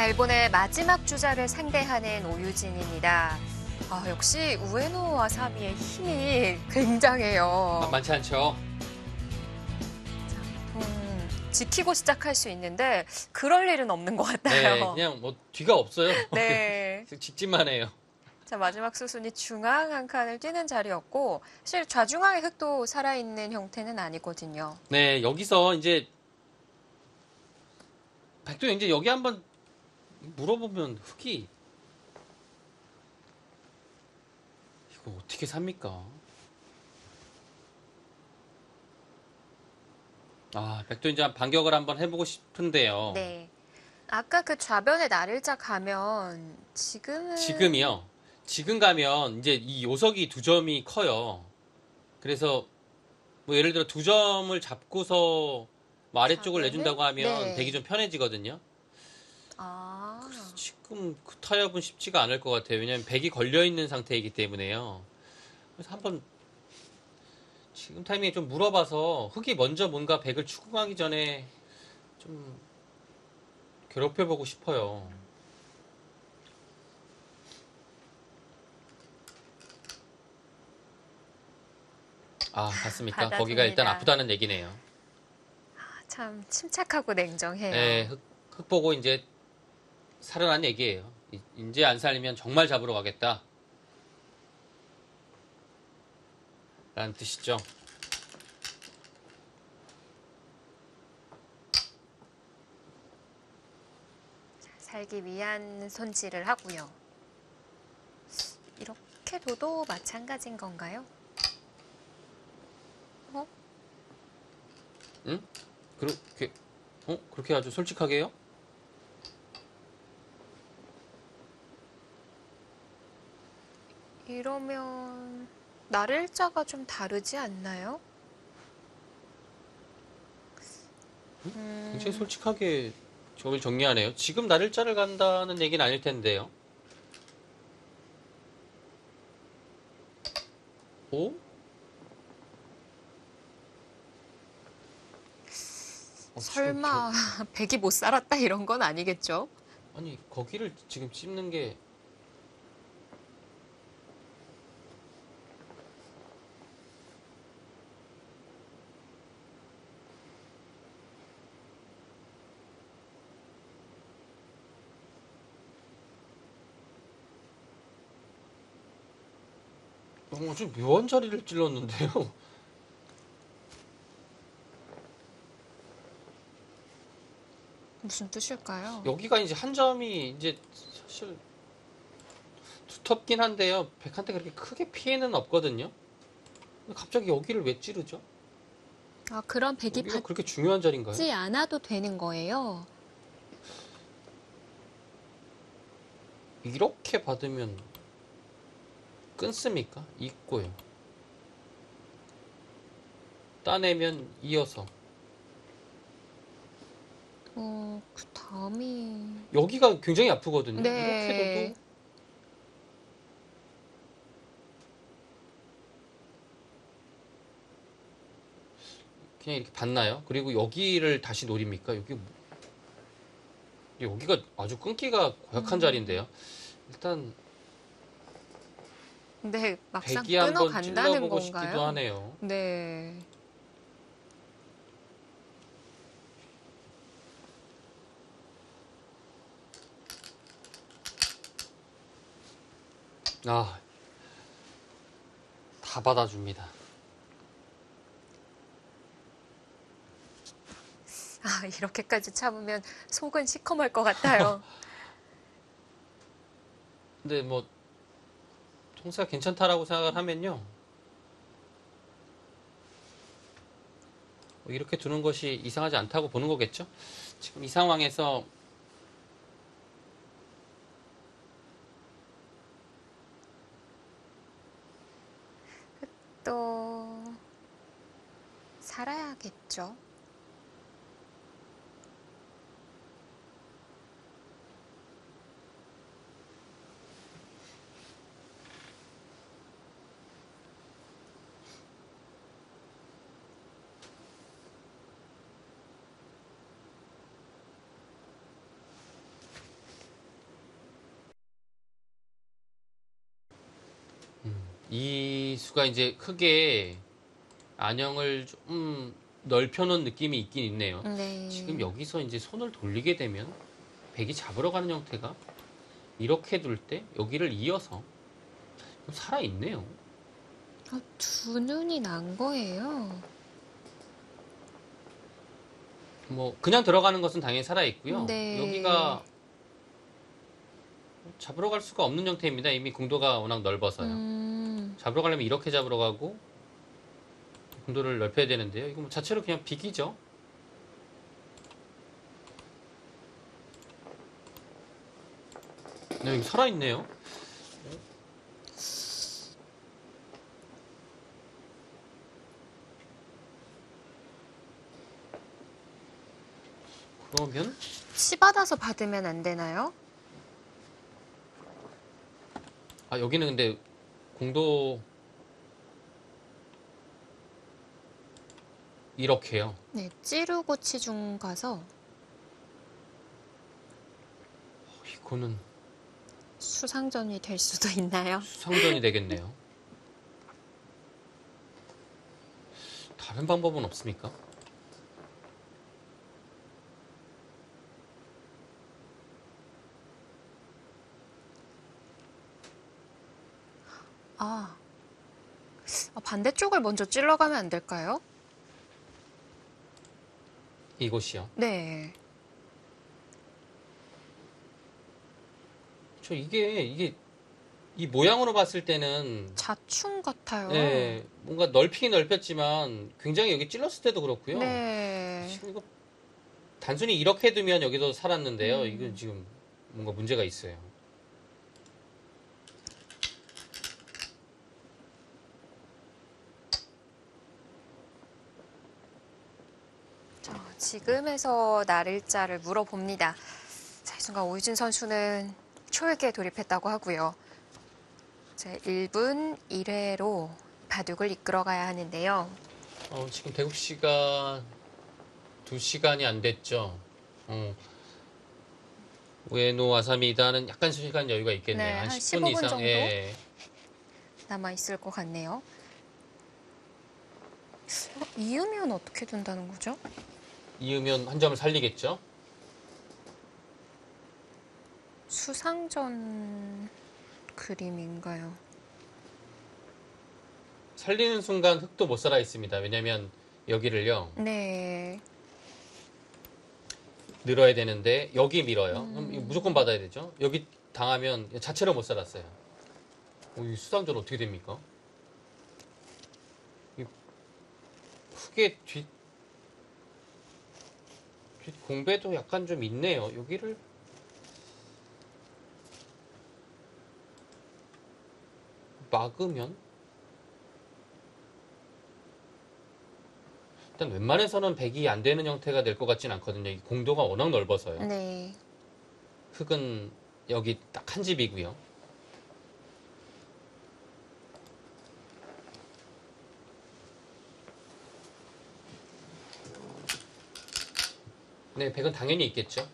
자, 일본의 마지막 주자를 상대하는 오유진입니다. 아, 역시 우에노 와사비의 힘이 굉장해요. 만만치 않죠. 음, 지키고 시작할 수 있는데 그럴 일은 없는 것 네, 같아요. 그냥 뭐 뒤가 없어요. 네. 직진만 해요. 자, 마지막 수순이 중앙 한 칸을 뛰는 자리였고, 사실 좌중앙의 흙도 살아있는 형태는 아니거든요. 네, 여기서 이제 백도 이제 여기 한번 물어보면 흙이 이거 어떻게 삽니까? 아, 백도 이제 한 반격을 한번 해보고 싶은데요. 네. 아까 그 좌변에 나를자 가면 지금은 지금이요. 지금 가면 이제 이 요석이 두 점이 커요. 그래서 뭐 예를 들어 두 점을 잡고서 뭐 아래쪽을 잡으면? 내준다고 하면 네. 되기 좀 편해지거든요. 아, 지금 그 타협은 쉽지가 않을 것 같아요. 왜냐하면 백이 걸려 있는 상태이기 때문에요. 그래서 한번 지금 타이밍에 좀 물어봐서 흙이 먼저 뭔가 백을 추궁하기 전에 좀 괴롭혀보고 싶어요. 아, 봤습니까? 거기가 일단. 아프다는 얘기네요. 참 침착하고 냉정해요. 네, 흙, 흙 보고 이제 살아난 얘기예요. 이- 이제 안 살리면 정말 잡으러 가겠다. 라는 뜻이죠. 살기 위한 손질을 하고요. 이렇게 둬도 마찬가지인 건가요? 어? 응? 그렇게, 어? 그렇게 아주 솔직하게요? 이러면 날일자가 좀 다르지 않나요? 음, 굉장히 솔직하게 저걸 정리하네요. 지금 날일자를 간다는 얘기는 아닐 텐데요. 오? 어, 설마 백이 못 살았다 이런 건 아니겠죠? 저- 아니 거기를 지금 찝는 게 어, 좀 묘한 자리를 찔렀는데요. 무슨 뜻일까요? 여기가 이제 한 점이 이제 사실 두텁긴 한데요. 백한테 그렇게 크게 피해는 없거든요. 갑자기 여기를 왜 찌르죠? 아, 그런 백이 여기가 그렇게 중요한 자리인가요? 받지 않아도 되는 거예요. 이렇게 받으면 끊습니까? 있고요. 따내면 이어서 어, 그 다음이 여기가 굉장히 아프거든요. 네. 이렇게 둬도 그냥 이렇게 받나요? 그리고 여기를 다시 노립니까? 여기 뭐- 여기가 아주 끊기가 고약한 음. 자리인데요. 일단 근데 막상 배기 한번 끊어간다는 찔러보고 싶기도 건가요? 하네요. 네. 아, 다 받아줍니다. 아, 이렇게까지 참으면 속은 시커멀 것 같아요. 근데 뭐 통수가 괜찮다라고 생각을 하면요. 뭐 이렇게 두는 것이 이상하지 않다고 보는 거겠죠? 지금 이 상황에서 또 살아야겠죠. 이 수가 이제 크게 안형을 좀 넓혀놓은 느낌이 있긴 있네요. 네. 지금 여기서 이제 손을 돌리게 되면 백이 잡으러 가는 형태가 이렇게 둘 때 여기를 이어서 살아 있네요. 어, 두 눈이 난 거예요. 뭐 그냥 들어가는 것은 당연히 살아 있고요. 네. 여기가 잡으러 갈 수가 없는 형태입니다. 이미 공도가 워낙 넓어서요. 음, 잡으러 가려면 이렇게 잡으러 가고 공도를 넓혀야 되는데요. 이거 뭐 자체로 그냥 비기죠. 네, 여기 살아있네요. 그러면 치 받아서 받으면 안 되나요? 아 여기는 근데 공도 이렇게요. 네, 찌르고 치중 가서 이거는 수상전이 될 수도 있나요? 수상전이 되겠네요. 다른 방법은 없습니까? 아, 아, 반대쪽을 먼저 찔러가면 안 될까요? 이곳이요. 네. 저 이게 이게 이 모양으로 봤을 때는 자충 같아요. 네, 뭔가 넓히긴 넓혔지만 굉장히 여기 찔렀을 때도 그렇고요. 네. 지금 이거 단순히 이렇게 두면 여기도 살았는데요. 음. 이건 지금 뭔가 문제가 있어요. 자, 지금에서 날일자를 물어봅니다. 자, 이 순간 오유진 선수는 초역에 돌입했다고 하고요. 자, 1분 1회로 바둑을 이끌어가야 하는데요. 어, 지금 대국 시간 2시간이 안 됐죠. 어. 우에노 와사미다는 약간 시간 여유가 있겠네요. 네, 한한 10분 15분 이상. 정도? 예. 남아 있을 것 같네요. 어, 이으면 어떻게 된다는 거죠? 이으면 한 점을 살리겠죠. 수상전 그림인가요? 살리는 순간 흙도 못 살아 있습니다. 왜냐면 여기를요. 네. 늘어야 되는데 여기 밀어요. 음. 무조건 받아야 되죠. 여기 당하면 자체로 못 살았어요. 어, 이 수상전 어떻게 됩니까? 이 크게 뒷, 뒷 공배도 약간 좀 있네요. 여기를 막으면 일단 웬만해서는 백이 안 되는 형태가 될 것 같진 않거든요. 이 공도가 워낙 넓어서요. 네. 흙은 여기 딱 한 집이고요. 네, 백은 당연히 있겠죠.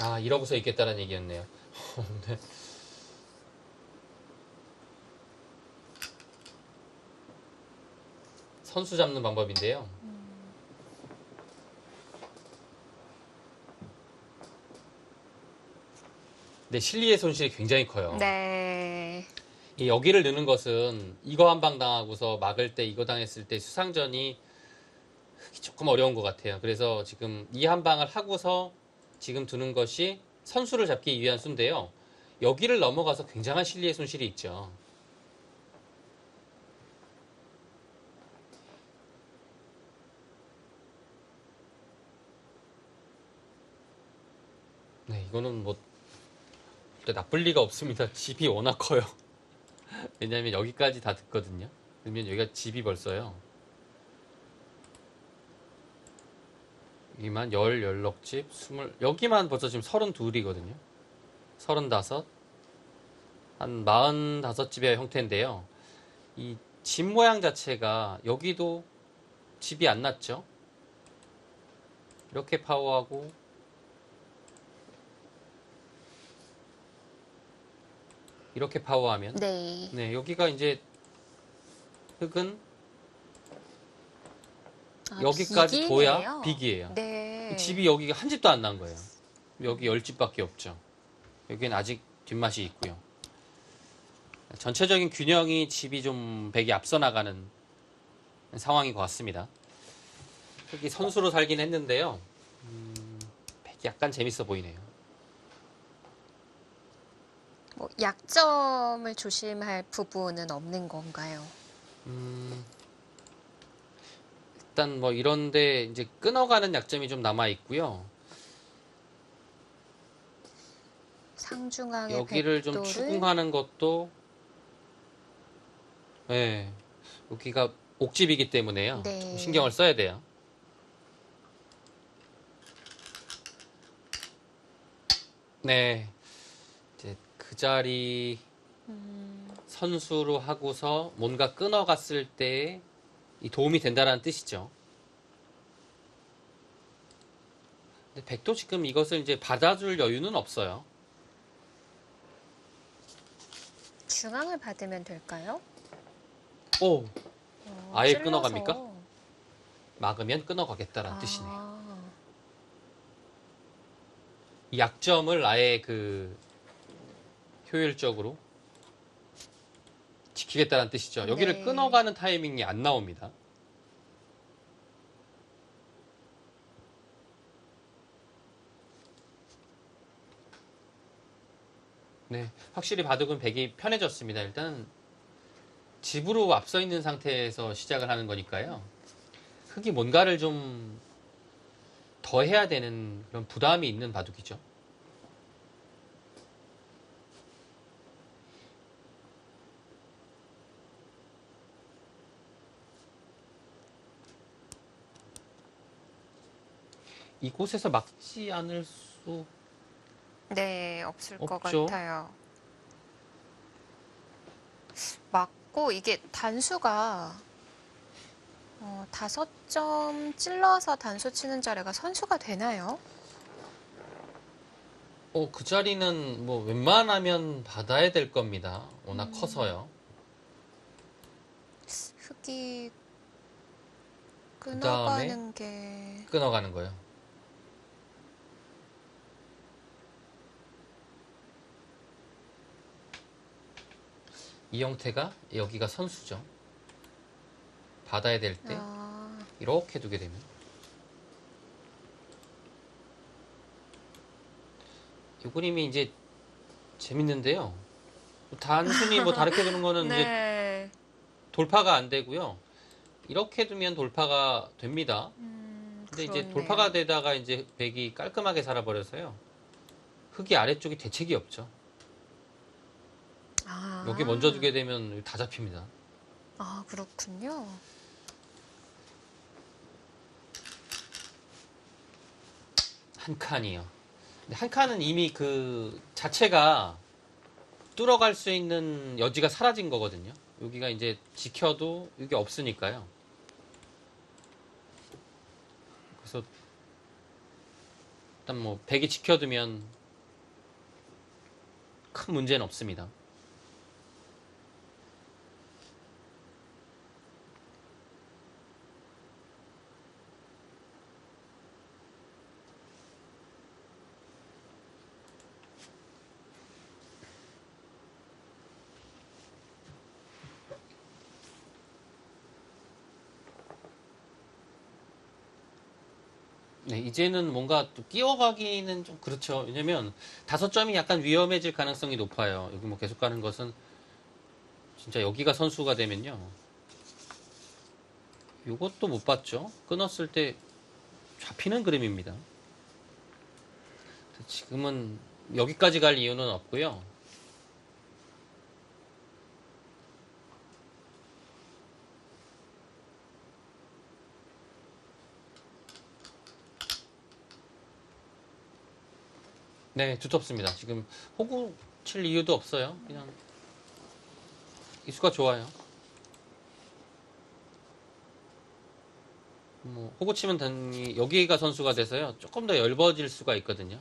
아, 이러고서 있겠다는 얘기였네요. 네. 선수 잡는 방법인데요. 네, 실리의 손실이 굉장히 커요. 네. 이 여기를 넣는 것은 이거 한 방 당하고서 막을 때 이거 당했을 때 수상전이 조금 어려운 것 같아요. 그래서 지금 이 한 방을 하고서 지금 두는 것이 선수를 잡기 위한 수인데요. 여기를 넘어가서 굉장한 실리의 손실이 있죠. 네, 이거는 뭐 나쁠 리가 없습니다. 집이 워낙 커요. 왜냐하면 여기까지 다 듣거든요. 그러면 여기가 집이 벌써요. 여기만 열, 열넉 집, 스물, 여기만 벌써 지금 서른둘이거든요. 서른다섯, 한 마흔다섯 집의 형태인데요. 이 집 모양 자체가 여기도 집이 안 났죠. 이렇게 파워하고 이렇게 파워하면 네. 네 여기가 이제 흙은 아, 여기까지 비기네요. 둬야 빅이에요. 네. 집이 여기가 한 집도 안 난 거예요. 여기 열 집밖에 없죠. 여기는 아직 뒷맛이 있고요. 전체적인 균형이 집이 좀 백이 앞서 나가는 상황인 것 같습니다. 여기 선수로 살긴 했는데요. 음, 백이 약간 재밌어 보이네요. 뭐 약점을 조심할 부분은 없는 건가요? 음, 일단 뭐 이런데 이제 끊어가는 약점이 좀 남아 있고요. 상중앙의 여기를 좀 백도를 추궁하는 것도 네, 여기가 옥집이기 때문에요. 네. 좀 신경을 써야 돼요. 네, 그 자리 음, 선수로 하고서 뭔가 끊어갔을 때이 도움이 된다라는 뜻이죠. 근데 백도 지금 이것을 이제 받아줄 여유는 없어요. 중앙을 받으면 될까요? 오, 어, 아예 찔러서. 끊어갑니까? 막으면 끊어가겠다라는 아, 뜻이네요. 이 약점을 아예 그 효율적으로 지키겠다는 뜻이죠. 여기를 네. 끊어가는 타이밍이 안 나옵니다. 네, 확실히 바둑은 백이 편해졌습니다. 일단 집으로 앞서 있는 상태에서 시작을 하는 거니까요. 흙이 뭔가를 좀 더 해야 되는 그런 부담이 있는 바둑이죠. 이곳에서 막지 않을 수 네, 없을 것 없죠. 같아요. 맞고 이게 단수가 어, 다섯 점 찔러서 단수 치는 자리가 선수가 되나요? 어, 그 자리는 뭐 웬만하면 받아야 될 겁니다. 워낙 음. 커서요. 흙이 그다음에 끊어가는 게 끊어가는 거예요. 이 형태가 여기가 선수죠. 받아야 될때 아, 이렇게 두게 되면 이 그림이 이제 재밌는데요. 단순히 뭐 다르게 두는 거는 이제 네. 돌파가 안 되고요. 이렇게 두면 돌파가 됩니다. 음, 근데 이제 그렇네요. 돌파가 되다가 이제 백이 깔끔하게 살아버려서요. 흙이 아래쪽이 대책이 없죠. 아, 여기 먼저 두게 되면 다 잡힙니다. 아 그렇군요. 한 칸이요. 근데 한 칸은 이미 그 자체가 뚫어갈 수 있는 여지가 사라진 거거든요. 여기가 이제 지켜도 이게 없으니까요. 그래서 일단 뭐 백이 지켜두면 큰 문제는 없습니다. 네, 이제는 뭔가 또 끼워가기는 좀 그렇죠. 왜냐면 다섯 점이 약간 위험해질 가능성이 높아요. 여기 뭐 계속 가는 것은 진짜 여기가 선수가 되면요. 이것도 못 봤죠. 끊었을 때 잡히는 그림입니다. 지금은 여기까지 갈 이유는 없고요. 네, 두텁습니다. 지금 호구 칠 이유도 없어요. 그냥 이수가 좋아요. 뭐 호구 치면 단히 여기가 선수가 돼서요. 조금 더 얇아질 수가 있거든요.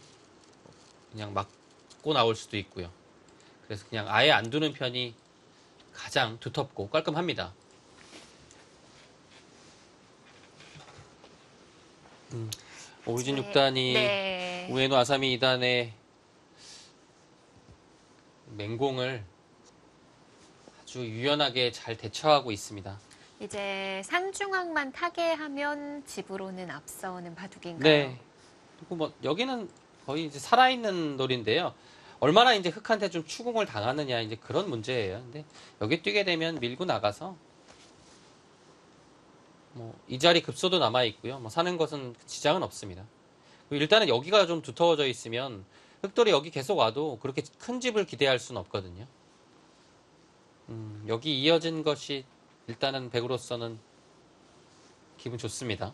그냥 맞고 나올 수도 있고요. 그래서 그냥 아예 안 두는 편이 가장 두텁고 깔끔합니다. 음, 오리진 네. 6단이 네. 우에노 아사미 2단의 맹공을 아주 유연하게 잘 대처하고 있습니다. 이제 상중앙만 타게 하면 집으로는 앞서는 바둑인가요? 네. 그리고 뭐 여기는 거의 이제 살아있는 놀인데요. 얼마나 이제 흑한테 좀 추궁을 당하느냐 이제 그런 문제예요. 근데 여기 뛰게 되면 밀고 나가서 뭐 이 자리 급소도 남아 있고요. 뭐 사는 것은 지장은 없습니다. 그리고 일단은 여기가 좀 두터워져 있으면 흑돌이 여기 계속 와도 그렇게 큰 집을 기대할 수는 없거든요. 음, 여기 이어진 것이 일단은 백으로서는 기분 좋습니다.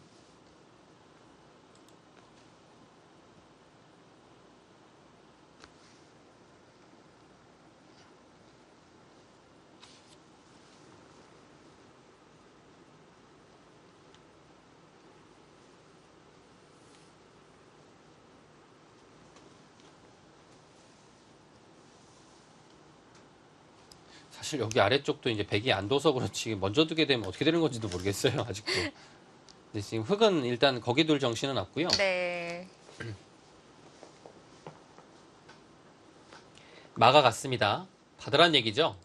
사실 여기 아래쪽도 이제 백이 안 둬서 그렇지 먼저 두게 되면 어떻게 되는 건지도 모르겠어요 아직도. 근데 지금 흑은 일단 거기 둘 정신은 없고요. 네. 막아갔습니다. 받으란 얘기죠.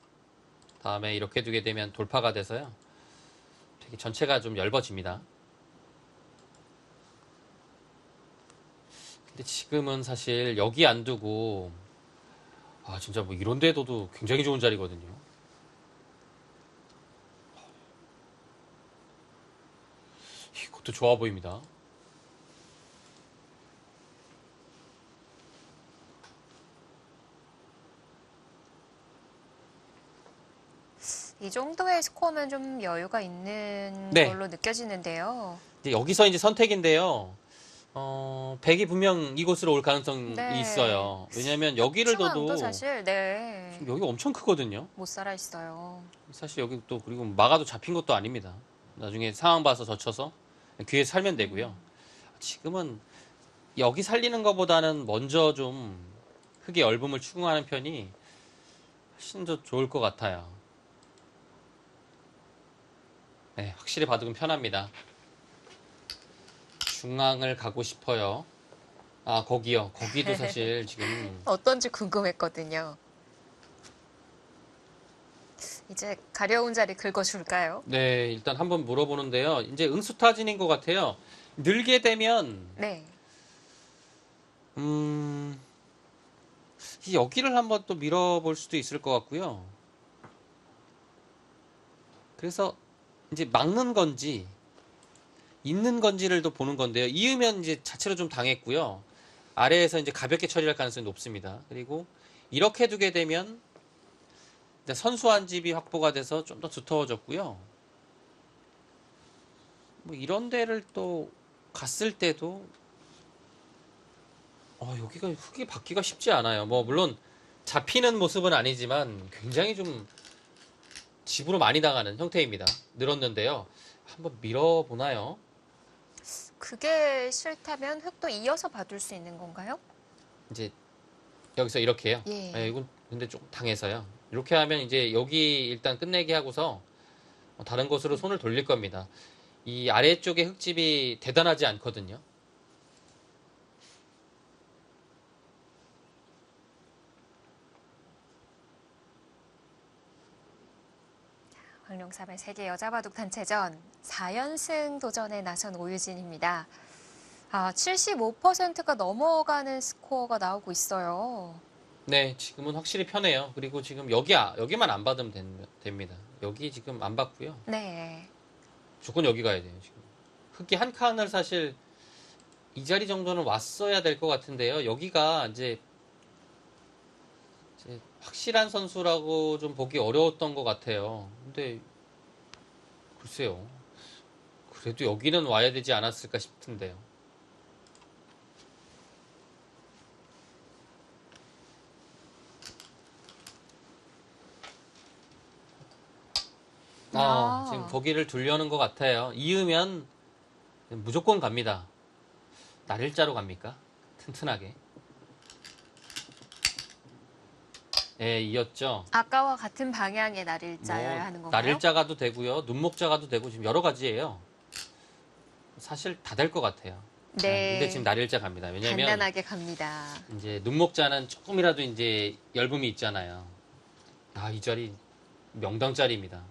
다음에 이렇게 두게 되면 돌파가 돼서요. 되게 전체가 좀 얇아집니다. 근데 지금은 사실 여기 안 두고 아 진짜 뭐 이런 데 둬도 굉장히 좋은 자리거든요. 이것도 좋아 보입니다. 이 정도의 스코어면 좀 여유가 있는 네. 걸로 느껴지는데요. 이제 여기서 이제 선택인데요. 어, 백이 분명 이곳으로 올 가능성이 네. 있어요. 왜냐면 여기를 둬도 사실 네. 여기가 엄청 크거든요. 못 살아 있어요. 사실 여기 또 그리고 막아도 잡힌 것도 아닙니다. 나중에 상황 봐서 젖혀서 귀에 살면 되고요. 지금은 여기 살리는 것보다는 먼저 좀 흙의 엷음을 추궁하는 편이 훨씬 더 좋을 것 같아요. 네, 확실히 바둑은 편합니다. 중앙을 가고 싶어요. 아, 거기요. 거기도 사실 지금 어떤지 궁금했거든요. 이제 가려운 자리 긁어줄까요? 네, 일단 한번 물어보는데요. 이제 응수타진인 것 같아요. 늘게 되면, 네. 음, 이 여기를 한번 또 밀어볼 수도 있을 것 같고요. 그래서 이제 막는 건지, 있는 건지를 또 보는 건데요. 이으면 이제 자체로 좀 당했고요. 아래에서 이제 가볍게 처리할 가능성이 높습니다. 그리고 이렇게 두게 되면 이제 선수 한 집이 확보가 돼서 좀 더 두터워졌고요. 뭐 이런 데를 또 갔을 때도 어, 여기가 흙이 받기가 쉽지 않아요. 뭐 물론 잡히는 모습은 아니지만 굉장히 좀 집으로 많이 당하는 형태입니다. 늘었는데요. 한번 밀어보나요? 그게 싫다면 흙도 이어서 봐둘 수 있는 건가요? 이제 여기서 이렇게요. 예. 예, 이건 근데 좀 당해서요. 이렇게 하면 이제 여기 일단 끝내기 하고서 어, 다른 곳으로 손을 돌릴 겁니다. 이 아래쪽에 흙집이 대단하지 않거든요. 황룡삼의 세계 여자 바둑 단체전 4연승 도전에 나선 오유진입니다. 아, 75%가 넘어가는 스코어가 나오고 있어요. 네, 지금은 확실히 편해요. 그리고 지금 여기 아- 여기만 안 받으면 된- 됩니다. 여기 지금 안 받고요. 네. 무조건 여기 가야 돼요. 지금 흑기 한 칸을 사실 이 자리 정도는 왔어야 될 것 같은데요. 여기가 이제, 이제 확실한 선수라고 좀 보기 어려웠던 것 같아요. 근데 글쎄요. 그래도 여기는 와야 되지 않았을까 싶은데요. 아, 아. 지금 거기를 두려는 것 같아요. 이으면 무조건 갑니다. 날일자로 갑니까? 튼튼하게. 예, 이었죠. 아까와 같은 방향의 날일자여야 뭐, 하는 건가요? 날일자 가도 되고요. 눈목자 가도 되고 지금 여러 가지예요. 사실 다 될 것 같아요. 네. 근데 지금 날일자 갑니다. 왜냐면 간단하게 갑니다. 이제 눈목자는 조금이라도 이제 열붐이 있잖아요. 아, 이 자리 명당 자리입니다.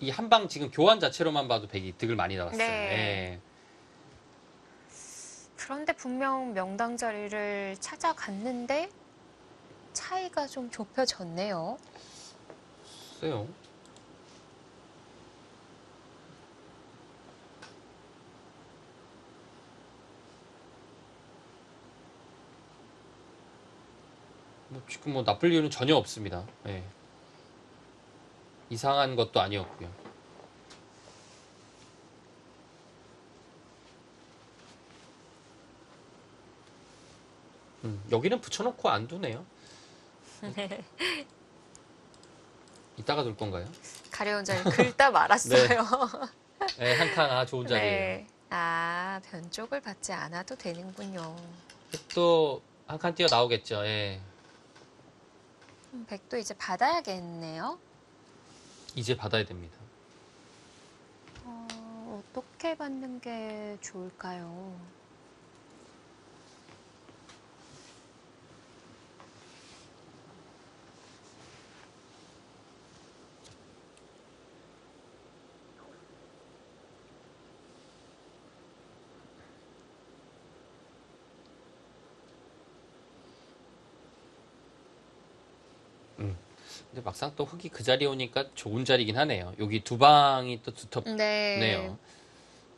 이 한 방 지금 교환 자체로만 봐도 백이 득을 많이 나왔어요. 네. 예. 그런데 분명 명당 자리를 찾아갔는데 차이가 좀 좁혀졌네요. 글쎄요. 뭐 지금 뭐 나쁠 이유는 전혀 없습니다. 예. 이상한 것도 아니었고요. 음, 여기는 붙여놓고 안 두네요. 이따가 둘 건가요? 가려운 자리 긁다 말았어요. 네, 한 칸, 아, 좋은 자리예요. 네. 아, 변쪽을 받지 않아도 되는군요. 또 한 칸 뛰어 나오겠죠. 예. 음, 백도 이제 받아야겠네요. 이제 받아야 됩니다. 어, 어떻게 받는 게 좋을까요? 근데 막상 또 흙이 그 자리에 오니까 좋은 자리긴 하네요. 여기 두 방이 또 두텁네요. 네.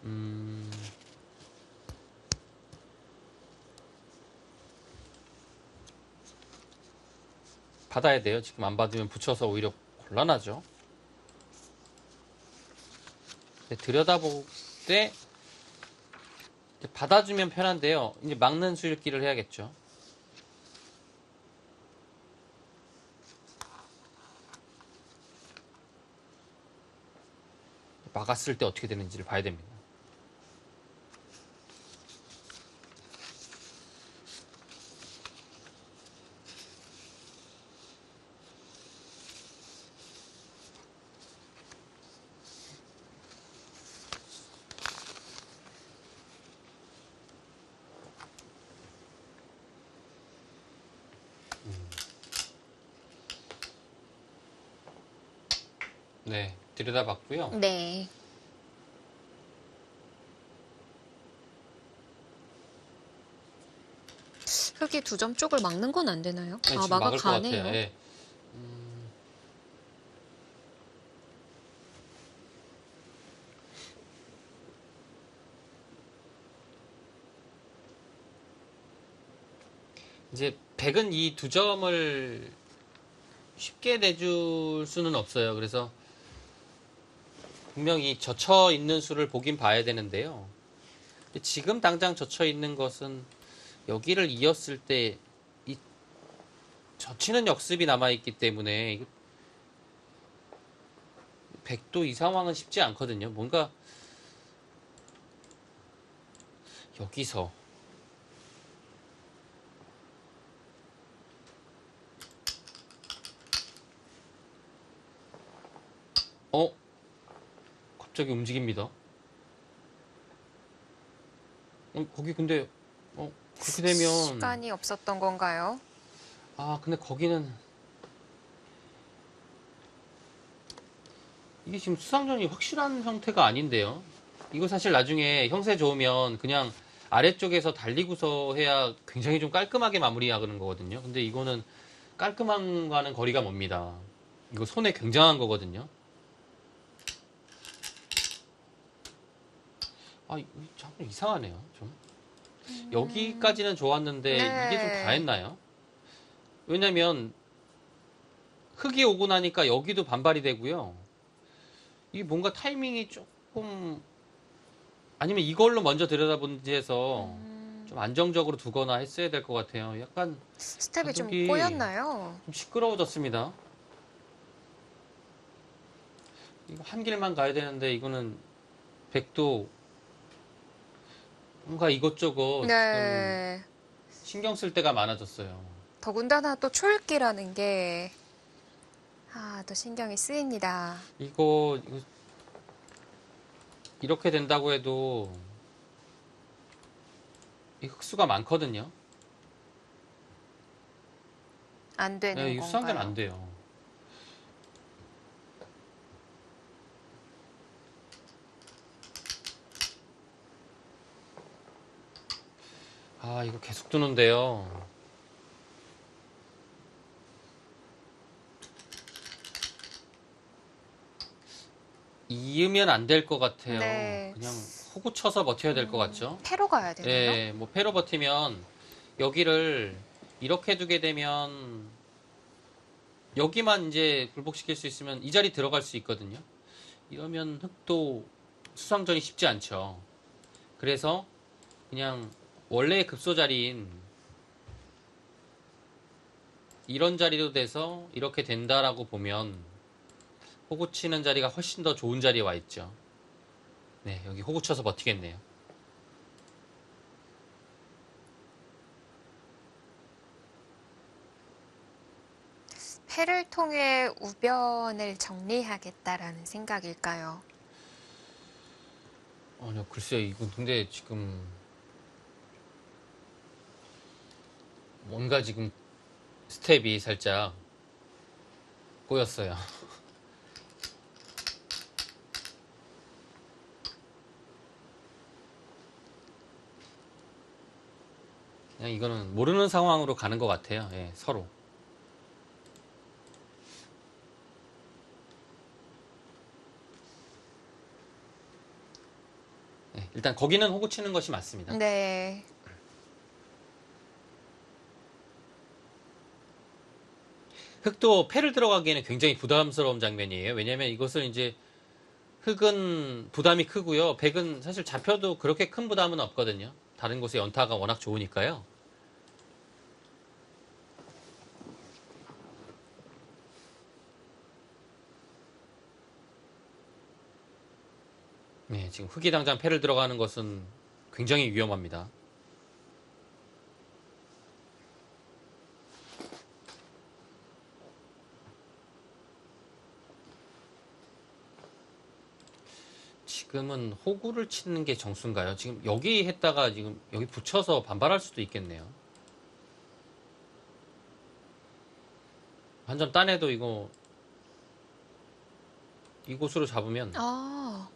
음, 받아야 돼요. 지금 안 받으면 붙여서 오히려 곤란하죠. 들여다볼 때 받아주면 편한데요. 이제 막는 수일기를 해야겠죠. 막았을 때 어떻게 되는지를 봐야 됩니다. 네, 들여다봤고요. 네. 흙이 두 점 쪽을 막는 건 안 되나요? 네, 아, 막아 가네요. 같아요. 예. 음. 이제 100은 이 두 점을 쉽게 내줄 수는 없어요. 그래서 분명히 젖혀 있는 수를 보긴 봐야 되는데요. 지금 당장 젖혀 있는 것은 여기를 이었을 때 젖히는 역습이 남아있기 때문에 100도 이 상황은 쉽지 않거든요. 뭔가 여기서 어? 갑자기 움직입니다. 어, 거기 근데 어, 그렇게 되면 시간이 없었던 건가요? 아, 근데 거기는 이게 지금 수상전이 확실한 형태가 아닌데요. 이거 사실 나중에 형세 좋으면 그냥 아래쪽에서 달리고서 해야 굉장히 좀 깔끔하게 마무리하는 거거든요. 근데 이거는 깔끔함과는 거리가 멉니다. 이거 손에 굉장한 거거든요. 아, 참 이상하네요. 좀. 여기까지는 좋았는데 이게 좀 네. 과했나요? 왜냐면 흙이 오고 나니까 여기도 반발이 되고요. 이게 뭔가 타이밍이 조금 아니면 이걸로 먼저 들여다본지 해서 음, 좀 안정적으로 두거나 했어야 될 것 같아요. 약간 스텝이 좀 꼬였나요? 좀 시끄러워졌습니다. 이거 한 길만 가야 되는데 이거는 백도 뭔가 이것저것 네. 좀 신경 쓸 때가 많아졌어요. 더군다나 또 초읽기라는 게, 아, 또 신경이 쓰입니다. 이거, 이거 이렇게 된다고 해도 이 흑수가 많거든요. 안 되는 네, 이 건가요? 수상자는 안 돼요. 아, 이거 계속 두는데요. 이으면 안 될 것 같아요. 네. 그냥 호구 쳐서 버텨야 될 것 같죠? 패로 가야 되나요? 예, 뭐 패로 버티면 여기를 이렇게 두게 되면 여기만 이제 굴복시킬 수 있으면 이 자리 들어갈 수 있거든요. 이러면 흑도 수상전이 쉽지 않죠. 그래서 그냥 원래의 급소 자리인 이런 자리도 돼서 이렇게 된다라고 보면 호구 치는 자리가 훨씬 더 좋은 자리에 와 있죠. 네, 여기 호구 쳐서 버티겠네요. 패를 통해 우변을 정리하겠다라는 생각일까요? 아니요, 글쎄요, 이거 근데 지금 뭔가 지금 스텝이 살짝 꼬였어요. 그냥 이거는 모르는 상황으로 가는 것 같아요. 예, 서로. 예, 일단 거기는 호구 치는 것이 맞습니다. 네. 흑도 패를 들어가기에는 굉장히 부담스러운 장면이에요. 왜냐하면 이것을 이제 흑은 부담이 크고요. 백은 사실 잡혀도 그렇게 큰 부담은 없거든요. 다른 곳의 연타가 워낙 좋으니까요. 네, 지금 흑이 당장 패를 들어가는 것은 굉장히 위험합니다. 지금은 호구를 치는 게 정수인가요? 지금 여기 했다가 지금 여기 붙여서 반발할 수도 있겠네요. 한 점 따내도 이거 이곳으로 잡으면 아,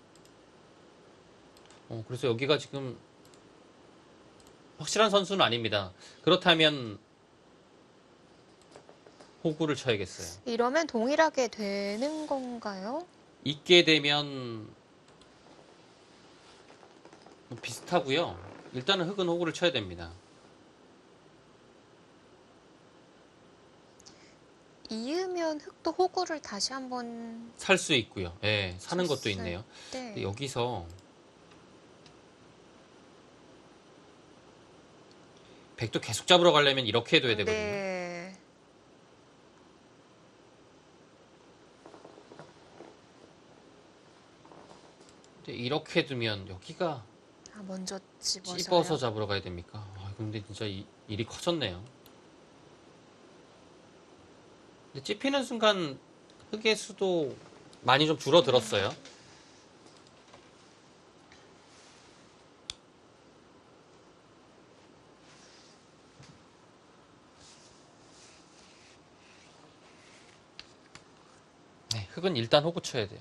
어, 그래서 여기가 지금 확실한 선수는 아닙니다. 그렇다면 호구를 쳐야겠어요. 이러면 동일하게 되는 건가요? 있게 되면 뭐 비슷하고요. 일단은 흑은 호구를 쳐야 됩니다. 이으면 흑도 호구를 다시 한번 살 수 있고요. 예, 사는 것도 있네요. 때 근데 여기서 백도 계속 잡으러 가려면 이렇게 해둬야 되거든요. 네. 이렇게 두면 여기가 아, 먼저 집어서 찝어서 잡으러 가야 됩니까? 아, 근데 진짜 이- 일이 커졌네요. 근데 찝히는 순간 흑의 수도 많이 좀 줄어들었어요. 네, 흑은 일단 호구 쳐야 돼요.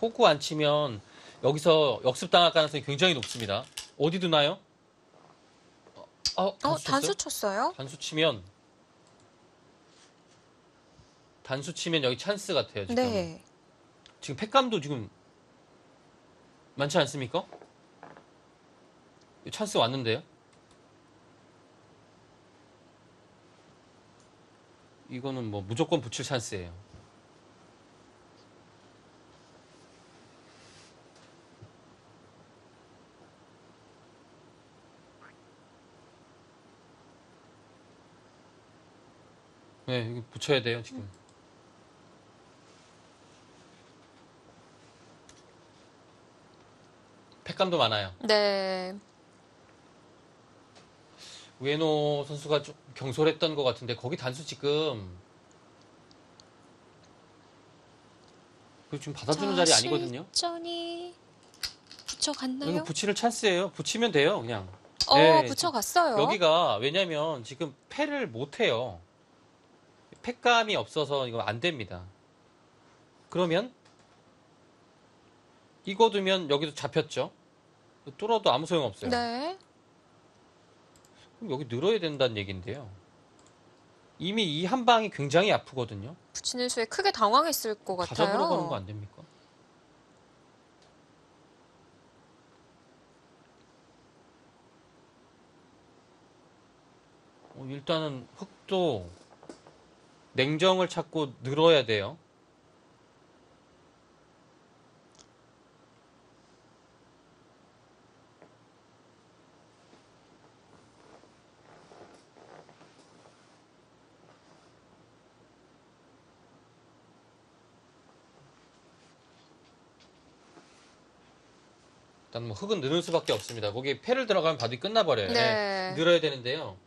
호구 안 치면 여기서 역습당할 가능성이 굉장히 높습니다. 어디 두나요? 어, 어, 어, 단수 단수 쳤어요? 쳤어요? 단수 치면 단수 치면 여기 찬스 같아요. 지금 네. 지금 팩감도 지금 많지 않습니까? 찬스 왔는데요. 이거는 뭐 무조건 붙일 찬스예요. 네, 이거 붙여야 돼요, 지금. 팩감도 많아요. 네. 우에노 선수가 좀 경솔했던 것 같은데 거기 단수 지금 그 지금 받아주는 자리 아니거든요. 실전이 붙여갔나요? 이거 붙이는 찬스예요. 붙이면 돼요, 그냥. 어, 네, 붙여갔어요. 여기가 왜냐면 지금 패를 못 해요. 팩감이 없어서 이거 안 됩니다. 그러면 이거 두면 여기도 잡혔죠. 뚫어도 아무 소용 없어요. 네. 그럼 여기 늘어야 된다는 얘긴데요. 이미 이 한 방이 굉장히 아프거든요. 붙이는 수에 크게 당황했을 것다 같아요. 잡으러 가는 거 안 됩니까? 어, 일단은 흙도 냉정을 찾고 늘어야 돼요. 일단 뭐 흙은 느는 수밖에 없습니다. 거기 패를 들어가면 바둑이 끝나버려요. 네. 예, 늘어야 되는데요.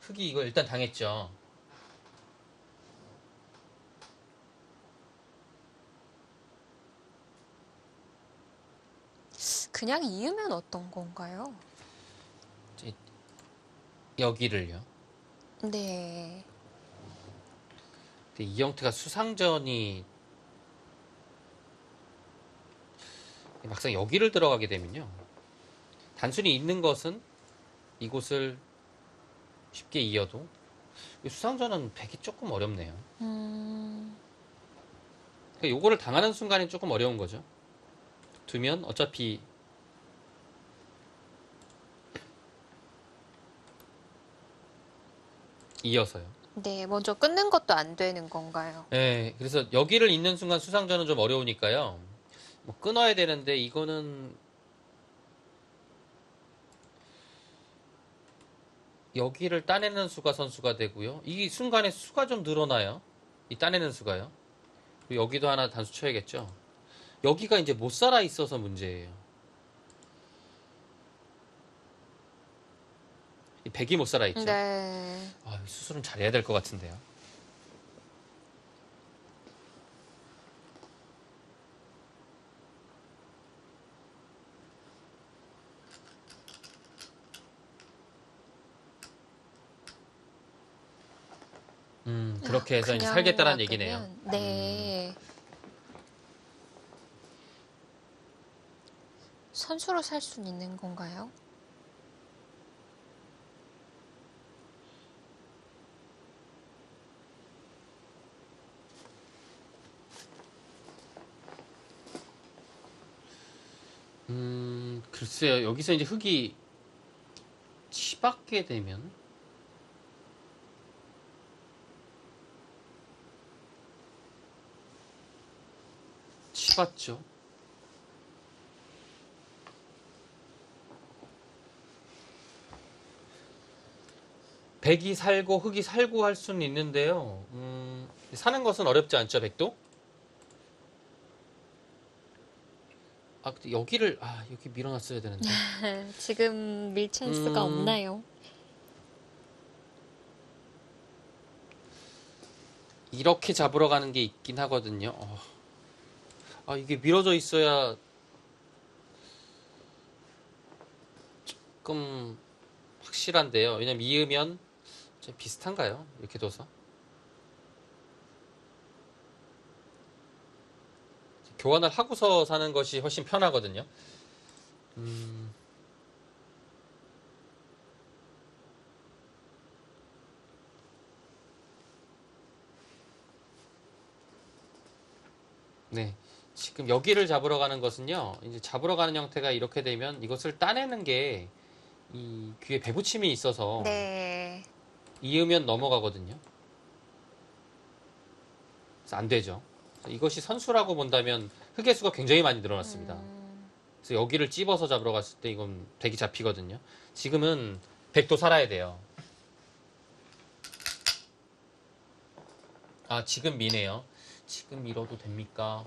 흙이 이거 일단 당했죠. 그냥 이으면 어떤 건가요? 여기를요. 네. 근데 이 형태가 수상전이 막상 여기를 들어가게 되면요. 단순히 있는 것은 이곳을 쉽게 이어도 이 수상전은 백이 조금 어렵네요. 음, 그러니까 요거를 당하는 순간이 조금 어려운 거죠. 두면 어차피 이어서요. 네. 먼저 끊는 것도 안 되는 건가요? 네, 그래서 여기를 잇는 순간 수상전은 좀 어려우니까요. 뭐 끊어야 되는데 이거는 여기를 따내는 수가 선수가 되고요. 이 순간에 수가 좀 늘어나요. 이 따내는 수가요. 여기도 하나 단수 쳐야겠죠. 여기가 이제 못 살아 있어서 문제예요. 백이 못 살아 있죠. 네. 아, 수술은 잘해야 될 것 같은데요. 음, 그렇게 해서 이제 살겠다라는 얘기네요. 음. 네. 선수로 살 수는 있는 건가요? 음, 글쎄요. 여기서 이제 흙이 치받게 되면 치받죠. 백이 살고 흙이 살고 할 수는 있는데요. 음, 사는 것은 어렵지 않죠, 백도? 아, 근데 여기를 아, 여기 밀어놨어야 되는데. 지금 밀 찬스가 음. 없나요? 이렇게 잡으러 가는 게 있긴 하거든요. 어. 아, 이게 밀어져 있어야 조금 확실한데요. 왜냐면 이으면 좀 비슷한가요? 이렇게 둬서. 교환을 하고서 사는 것이 훨씬 편하거든요. 음. 네. 지금 여기를 잡으러 가는 것은요. 이제 잡으러 가는 형태가 이렇게 되면 이것을 따내는 게 이 귀에 배부침이 있어서 네. 이으면 넘어가거든요. 그래서 안 되죠. 이것이 선수라고 본다면 흑의 수가 굉장히 많이 늘어났습니다. 음, 그래서 여기를 찝어서 잡으러 갔을 때 이건 백이 잡히거든요. 지금은 백도 살아야 돼요. 아, 지금 미네요. 지금 밀어도 됩니까?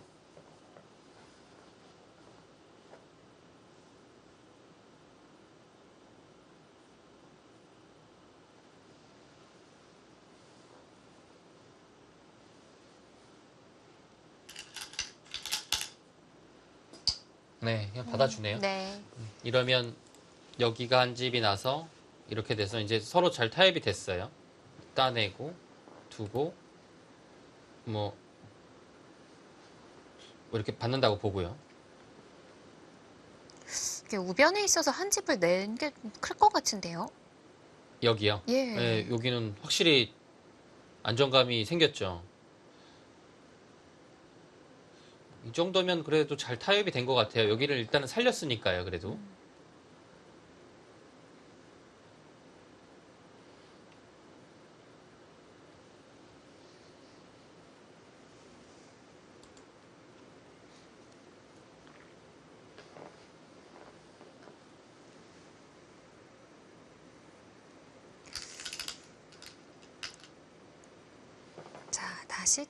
네, 그냥 받아주네요. 네. 이러면 여기가 한 집이 나서 이렇게 돼서 이제 서로 잘 타협이 됐어요. 따내고 두고 뭐, 뭐 이렇게 받는다고 보고요. 이게 우변에 있어서 한 집을 낸 게 클 것 같은데요. 여기요. 예. 네, 여기는 확실히 안정감이 생겼죠. 이 정도면 그래도 잘 타협이 된 것 같아요. 여기를 일단은 살렸으니까요, 그래도. 자,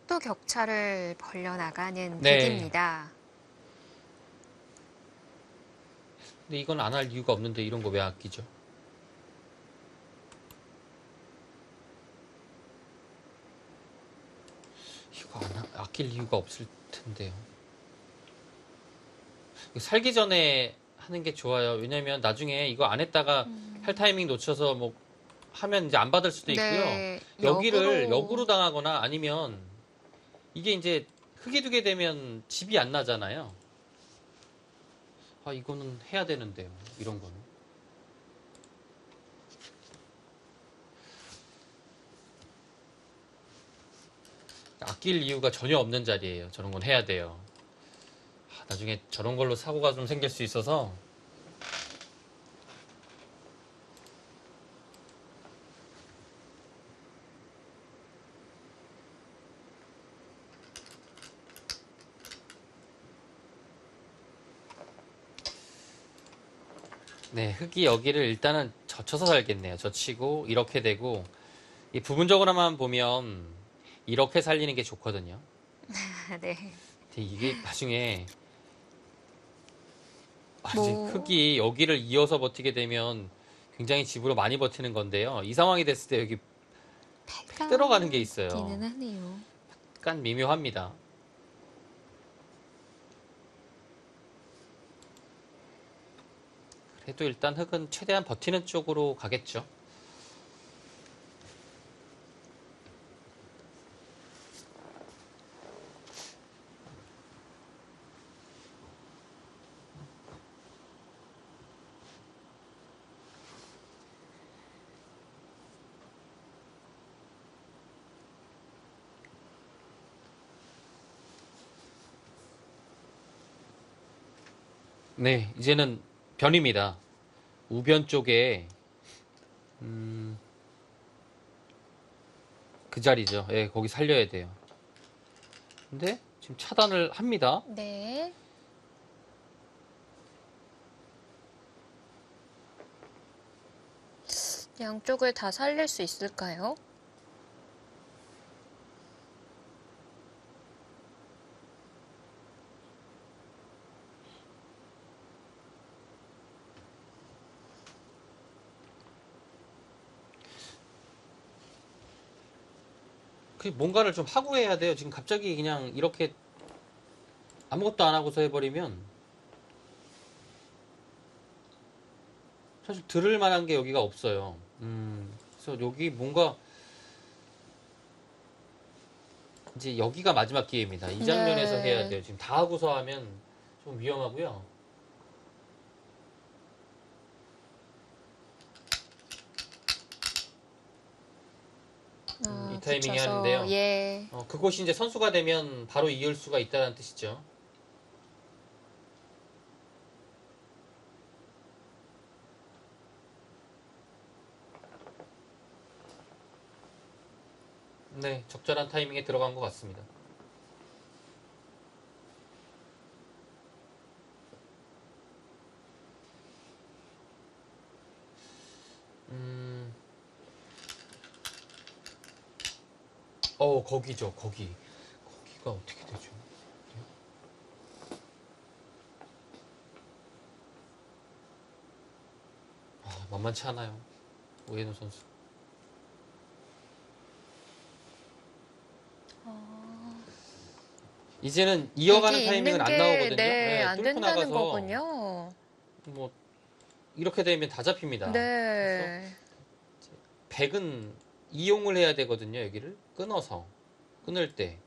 또 격차를 벌려나가는 네. 백입니다. 근데 이건 안 할 이유가 없는데 이런 거 왜 아끼죠? 이거 안 아- 아낄 이유가 없을 텐데요. 살기 전에 하는 게 좋아요. 왜냐면 나중에 이거 안 했다가 할 타이밍 놓쳐서 뭐 하면 이제 안 받을 수도 있고요. 네, 여기를 역으로. 역으로 당하거나 아니면 이게 이제 흙이 두게 되면 집이 안 나잖아요. 아 이거는 해야 되는데요. 이런 거는. 아낄 이유가 전혀 없는 자리예요. 저런 건 해야 돼요. 아, 나중에 저런 걸로 사고가 좀 생길 수 있어서 네, 흙이 여기를 일단은 젖혀서 살겠네요. 젖히고 이렇게 되고 이 부분적으로만 보면 이렇게 살리는 게 좋거든요. 네. 근데 이게 나중에 아, 뭐. 이제 흙이 여기를 이어서 버티게 되면 굉장히 집으로 많이 버티는 건데요. 이 상황이 됐을 때 여기 들어가는 게 있어요. 기는 하네요. 약간 미묘합니다. 그래도 일단 흙은 최대한 버티는 쪽으로 가겠죠. 네, 이제는 변입니다. 우변 쪽에 음, 그 자리죠. 예, 거기 살려야 돼요. 근데 지금 차단을 합니다. 네. 양쪽을 다 살릴 수 있을까요? 그 뭔가를 좀 하고 해야 돼요. 지금 갑자기 그냥 이렇게 아무것도 안 하고서 해버리면 사실 들을 만한 게 여기가 없어요. 음, 그래서 여기 뭔가 이제 여기가 마지막 기회입니다. 이 장면에서 네. 해야 돼요. 지금 다 하고서 하면 좀 위험하고요. 아, 이 타이밍에 붙여서, 하는데요. 예. 어, 그곳이 이제 선수가 되면 바로 이을 수가 있다는 뜻이죠. 네, 적절한 타이밍에 들어간 것 같습니다. 어, 거기죠, 거기. 거기가 어떻게 되죠? 아, 만만치 않아요. 오예노 선수. 이제는 이어가는 타이밍은 안 게, 나오거든요. 네, 안 뚫고 된다는 나가서 거군요. 뭐 이렇게 되면 다 잡힙니다. 네. 100은 이용을 해야 되거든요. 여기를 끊어서 끊을 때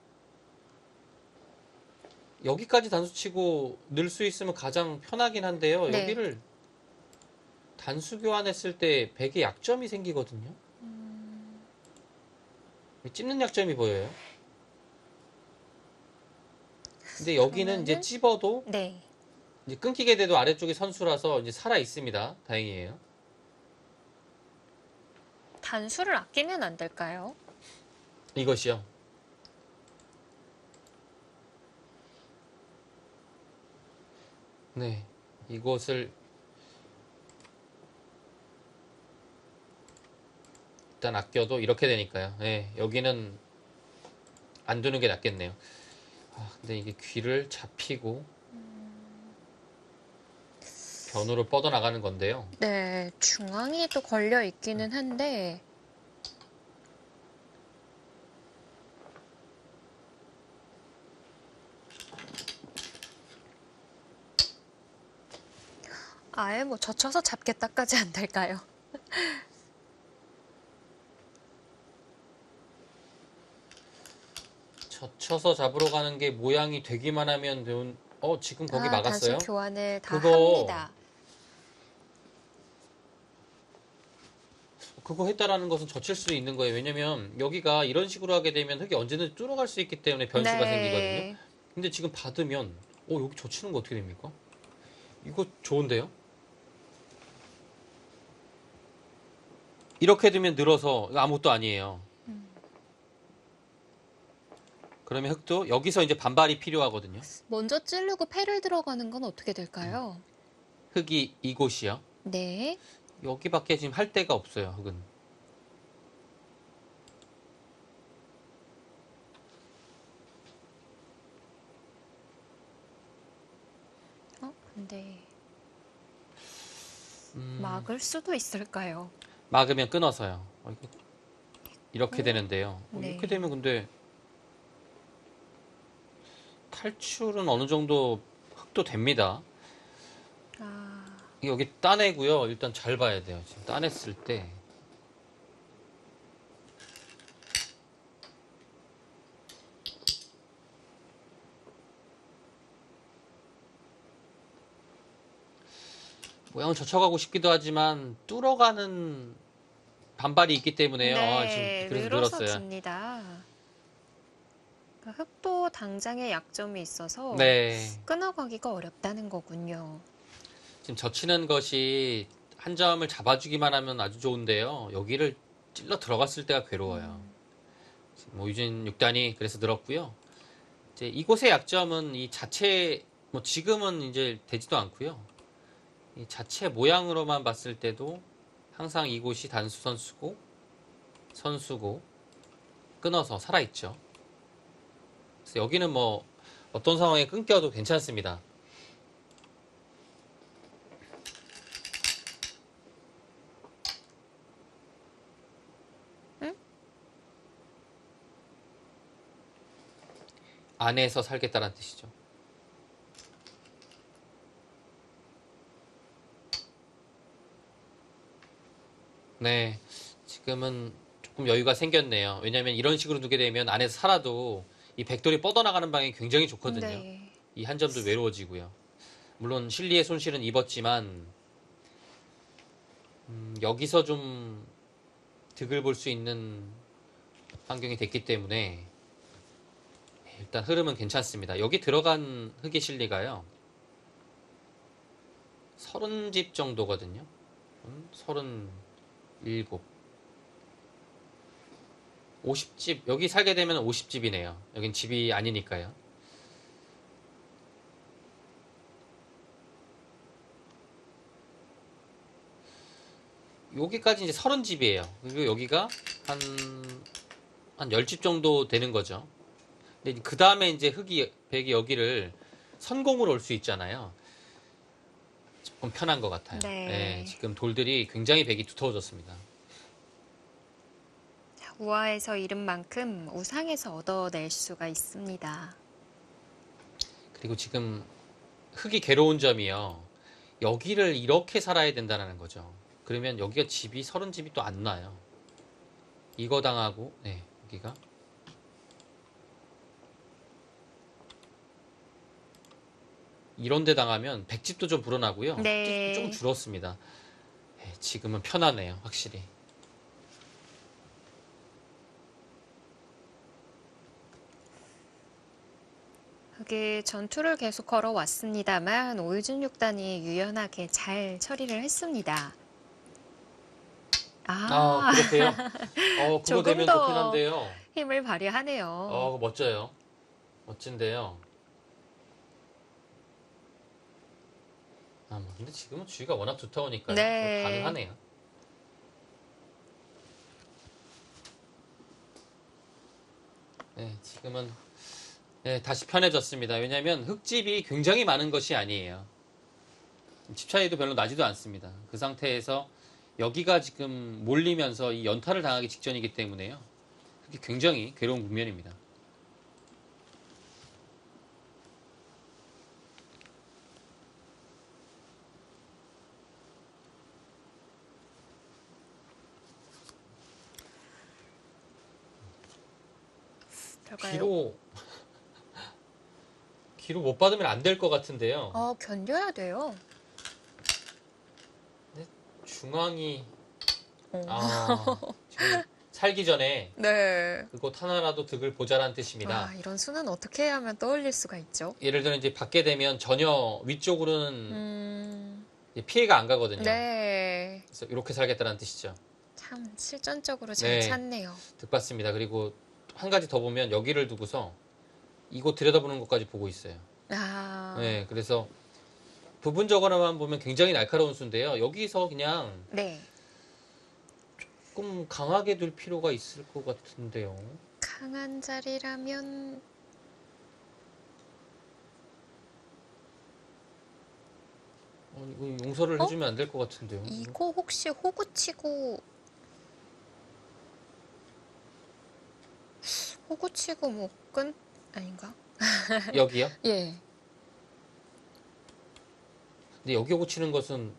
여기까지 단수 치고 늘 수 있으면 가장 편하긴 한데요. 네. 여기를 단수 교환했을 때 100의 약점이 생기거든요. 찝는 약점이 보여요. 근데 여기는 이제 그러면은- 찝어도 네. 이제 끊기게 돼도 아래쪽이 선수라서 이제 살아 있습니다. 다행이에요. 단수를 아끼면 안 될까요? 이것이요. 네, 이곳을 일단 아껴도 이렇게 되니까요. 네, 여기는 안 두는 게 낫겠네요. 아, 근데 이게 귀를 잡히고 변으로 뻗어나가는 건데요. 네, 중앙이 또 걸려 있기는 한데 아예 뭐 젖혀서 잡겠다까지 안 될까요? 젖혀서 잡으러 가는 게 모양이 되기만 하면 되는, 어, 지금 거기 아, 막았어요? 단수 교환을 다 그거- 합니다. 그거 했다라는 것은 젖힐 수도 있는 거예요. 왜냐면 여기가 이런 식으로 하게 되면 흙이 언제든 뚫어갈 수 있기 때문에 변수가 네. 생기거든요. 근데 지금 받으면, 어, 여기 젖히는 거 어떻게 됩니까? 이거 좋은데요? 이렇게 되면 늘어서 아무것도 아니에요. 그러면 흙도 여기서 이제 반발이 필요하거든요. 먼저 찌르고 패를 들어가는 건 어떻게 될까요? 흙이 이곳이요. 네. 여기밖에 지금 할 데가 없어요, 흙은. 어, 근데 음, 막을 수도 있을까요? 막으면 끊어서요. 이렇게 되는데요. 어, 네. 이렇게 되면 근데 탈출은 어느 정도 흙도 됩니다. 아, 여기 따내고요. 일단 잘 봐야 돼요. 지금 따냈을 때 모양을 젖혀가고 싶기도 하지만 뚫어가는 반발이 있기 때문에요. 아, 지금 그래서. 줍니다. 그러니까 흑도 당장에 약점이 있어서 네. 끊어가기가 어렵다는 거군요. 지금 젖히는 것이 한 점을 잡아주기만 하면 아주 좋은데요. 여기를 찔러 들어갔을 때가 괴로워요. 지금 뭐 유진 6단이 그래서 늘었고요. 이제 이곳의 약점은 이 자체 뭐 지금은 이제 되지도 않고요. 이 자체 모양으로만 봤을 때도 항상 이곳이 단수 선수고 선수고 끊어서 살아있죠. 그래서 여기는 뭐 어떤 상황에 끊겨도 괜찮습니다. 안에서 살겠다는 뜻이죠. 네, 지금은 조금 여유가 생겼네요. 왜냐하면 이런 식으로 두게 되면 안에서 살아도 이 백돌이 뻗어나가는 방향이 굉장히 좋거든요. 네. 이한 점도 외로워지고요. 물론 실리의 손실은 입었지만 음, 여기서 좀 득을 볼 수 있는 환경이 됐기 때문에 일단 흐름은 괜찮습니다. 여기 들어간 흑의 실리가요. 30집 정도거든요. 음, 37. 50집, 여기 살게 되면 50집이네요. 여긴 집이 아니니까요. 여기까지 이제 30집이에요. 그리고 여기가 한, 한 10집 정도 되는 거죠. 근데 그 다음에 이제 흙이, 백이 여기를 선공으로 올 수 있잖아요. 조금 편한 것 같아요. 네. 예, 지금 돌들이 굉장히 백이 두터워졌습니다. 자, 우아에서 잃은 만큼 우상에서 얻어낼 수가 있습니다. 그리고 지금 흙이 괴로운 점이요. 여기를 이렇게 살아야 된다는 거죠. 그러면 여기가 집이 서른 집이 또 안 나요. 이거 당하고 네 여기가 이런 데 당하면 백집도 좀 불어나고요. 네. 좀 줄었습니다. 네, 지금은 편하네요, 확실히. 흙이 전투를 계속 걸어왔습니다만 오유진 6단이 유연하게 잘 처리를 했습니다. 아, 아, 그렇대요. 어, 그거 조금 되면 더- 좋긴 한데요. 힘을 발휘하네요. 어, 멋져요. 멋진데요. 아, 뭐, 근데 지금은 주위가 워낙 두터우니까 네. 가능하네요. 네, 지금은 네, 다시 편해졌습니다. 왜냐하면 흙집이 굉장히 많은 것이 아니에요. 집 차이도 별로 나지도 않습니다. 그 상태에서 여기가 지금 몰리면서 이 연타를 당하기 직전이기 때문에요. 흙이 굉장히 괴로운 국면입니다. 될까요? 기로 기로 못 받으면 안 될 것 같은데요. 어, 견뎌야 돼요. 중앙이 어. 아, 지금 살기 전에 네. 그곳 하나라도 득을 보자라는 뜻입니다. 아, 이런 수는 어떻게 하면 떠올릴 수가 있죠? 예를 들어 이제 받게 되면 전혀 위쪽으로는 음, 피해가 안 가거든요. 네. 그래서 이렇게 살겠다는 뜻이죠. 참 실전적으로 잘 네. 찾네요. 득 받습니다. 그리고 한 가지 더 보면 여기를 두고서 이곳 들여다보는 것까지 보고 있어요. 아, 네, 그래서 부분적으로만 보면 굉장히 날카로운 수인데요. 여기서 그냥 네. 조금 강하게 둘 필요가 있을 것 같은데요. 강한 자리라면 어, 이거 용서를 어? 해주면 안 될 것 같은데요. 이거 혹시 호구 치고 호구 치고 목끈 아닌가? 여기요? 예. 근데 여기 오고 치는 것은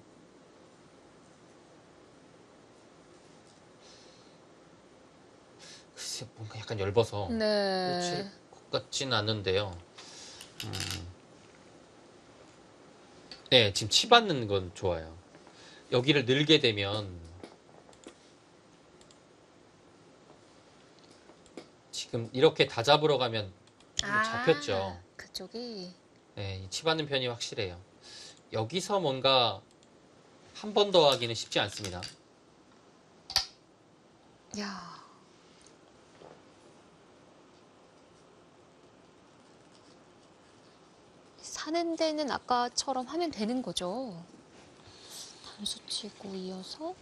글쎄 뭔가 약간 얇아서 네. 칠것 같진 않은데요. 음. 네, 지금 치 받는 건 좋아요. 여기를 늘게 되면 지금 이렇게 다 잡으러 가면 아, 잡혔죠. 그쪽이 네, 치 받는 편이 확실해요. 여기서 뭔가 한 번 더 하기는 쉽지 않습니다. 야. 사는 데는 아까처럼 하면 되는 거죠. 단수 치고 이어서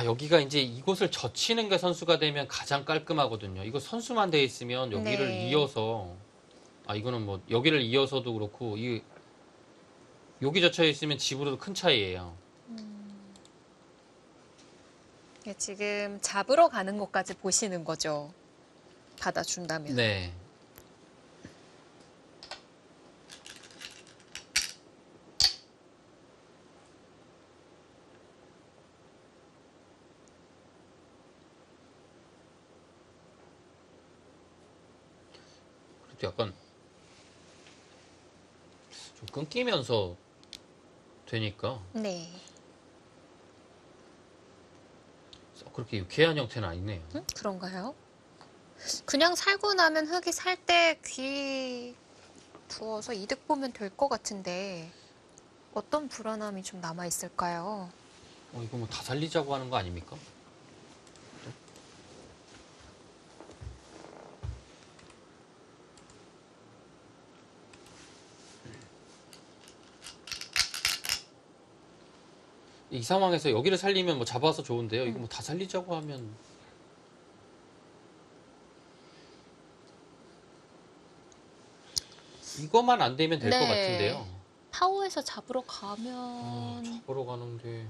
아, 여기가 이제 이곳을 젖히는 게 선수가 되면 가장 깔끔하거든요. 이거 선수만 돼 있으면 여기를 네. 이어서 아, 이거는 뭐 여기를 이어서도 그렇고 이 여기 젖혀 있으면 집으로도 큰 차이예요. 예, 지금 잡으러 가는 것까지 보시는 거죠. 받아준다면. 네. 약간 좀 끊기면서 되니까 네. 썩 그렇게 유쾌한 형태는 아니네요. 음? 그런가요? 그냥 살고 나면 흙이 살 때귀 두어서 이득 보면 될 것 같은데 어떤 불안함이 좀 남아 있을까요? 어, 이거 뭐 다 살리자고 하는 거 아닙니까? 이 상황에서 여기를 살리면 뭐 잡아서 좋은데요. 이거 뭐 다 살리자고 하면 이것만 안 되면 될 것 네. 같은데요. 타워에서 잡으러 아, 가면 잡으러 가는데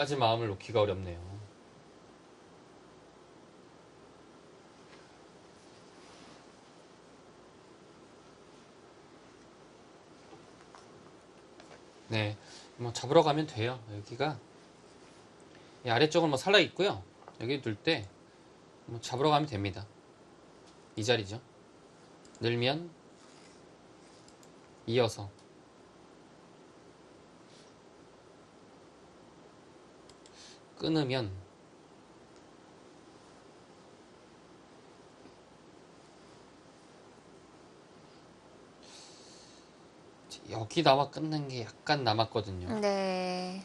음, 끝까지 마음을 놓기가 어렵네요. 네, 뭐 잡으러 가면 돼요. 여기가 이 아래쪽은 뭐 살라 있고요. 여기 둘 때 뭐 잡으러 가면 됩니다. 이 자리죠. 늘면 이어서 끊으면 여기 나와 끊는 게 약간 남았거든요. 네.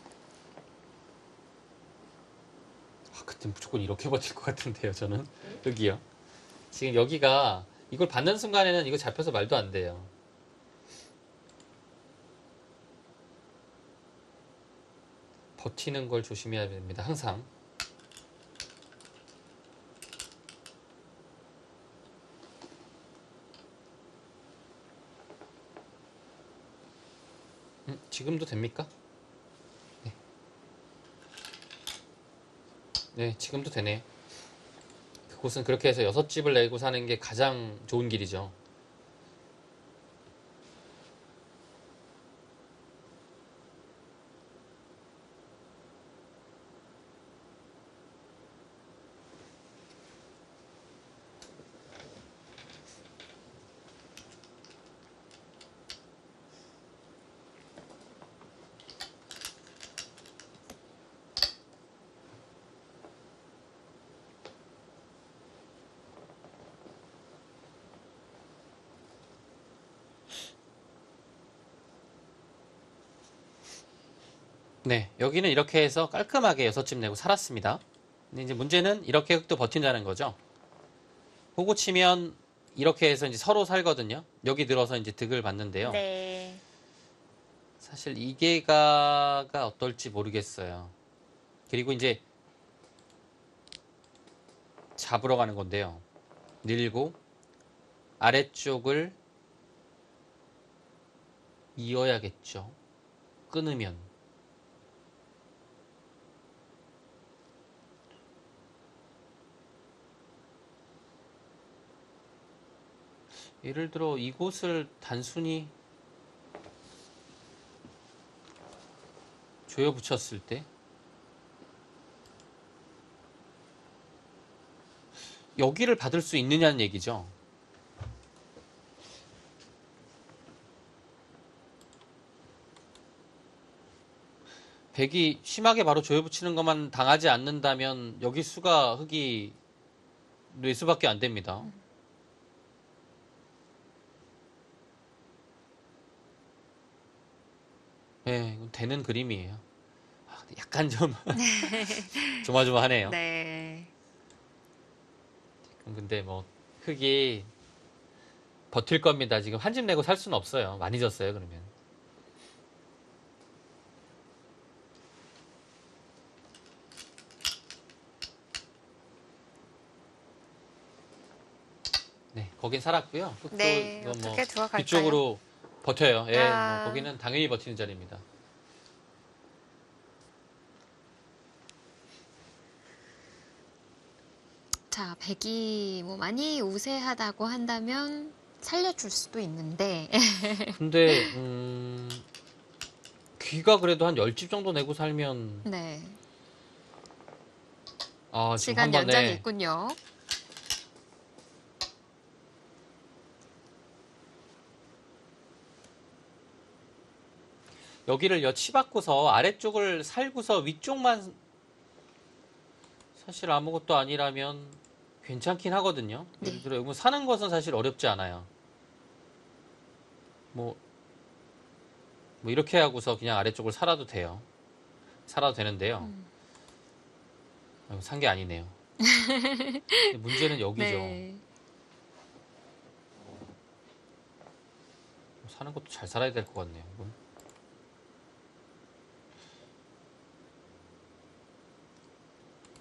아, 그때 무조건 이렇게 버틸 것 같은데요, 저는. 여기요. 지금 여기가 이걸 받는 순간에는 이거 잡혀서 말도 안 돼요. 버티는 걸 조심해야 됩니다, 항상. 음, 지금도 됩니까? 네, 지금도 되네요. 그곳은 그렇게 해서 여섯 집을 내고 사는 게 가장 좋은 길이죠. 네, 여기는 이렇게 해서 깔끔하게 여섯 집 내고 살았습니다. 근데 이제 문제는 이렇게 흙도 버틴다는 거죠. 호구 치면 이렇게 해서 이제 서로 살거든요. 여기 들어서 이제 득을 받는데요. 네. 사실 이게가가 어떨지 모르겠어요. 그리고 이제 잡으러 가는 건데요. 밀고 아래쪽을 이어야겠죠. 끊으면. 예를 들어 이곳을 단순히 조여 붙였을 때 여기를 받을 수 있느냐는 얘기죠. 백이 심하게 바로 조여 붙이는 것만 당하지 않는다면 여기 수가 흙이 뇌수밖에 안 됩니다. 네, 이건 되는 그림이에요. 아, 약간 좀 조마조마하네요. 네. 근데 뭐 흙이 버틸 겁니다. 지금 한 집 내고 살 수는 없어요. 많이 졌어요, 그러면. 네, 거긴 살았고요. 네. 뭐 어떻게 들어갈까요? 뒤쪽으로 버텨요. 예, 아. 뭐 거기는 당연히 버티는 자리입니다. 자, 백이 뭐 많이 우세하다고 한다면 살려줄 수도 있는데. 근데 음, 귀가 그래도 한 10집 정도 내고 살면 네. 아, 지금 시간 한 연장이 있군요. 여기를 여치 받고서 아래쪽을 살고서 위쪽만 사실 아무것도 아니라면 괜찮긴 하거든요. 네. 예를 들어, 이거 사는 것은 사실 어렵지 않아요. 뭐, 뭐 이렇게 하고서 그냥 아래쪽을 살아도 돼요. 살아도 되는데요. 음. 산게 아니네요. 문제는 여기죠. 네. 사는 것도 잘 살아야 될 것 같네요. 이건.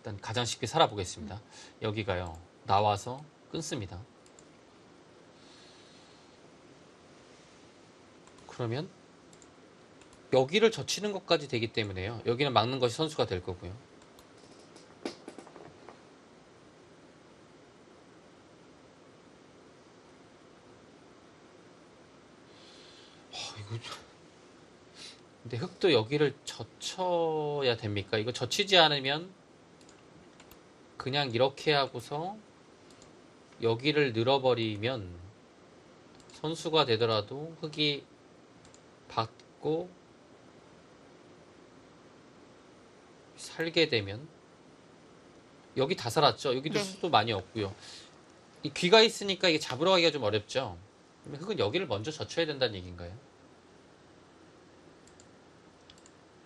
일단 가장 쉽게 살아보겠습니다. 여기가요. 나와서 끊습니다. 그러면 여기를 젖히는 것까지 되기 때문에요. 여기는 막는 것이 선수가 될 거고요. 근데 흙도 여기를 젖혀야 됩니까? 이거 젖히지 않으면 그냥 이렇게 하고서 여기를 늘어버리면 선수가 되더라도 흙이 받고 살게 되면 여기 다 살았죠. 여기도 네. 수도 많이 없고요. 이 귀가 있으니까 이게 잡으러 가기가 좀 어렵죠. 흙은 여기를 먼저 젖혀야 된다는 얘기인가요?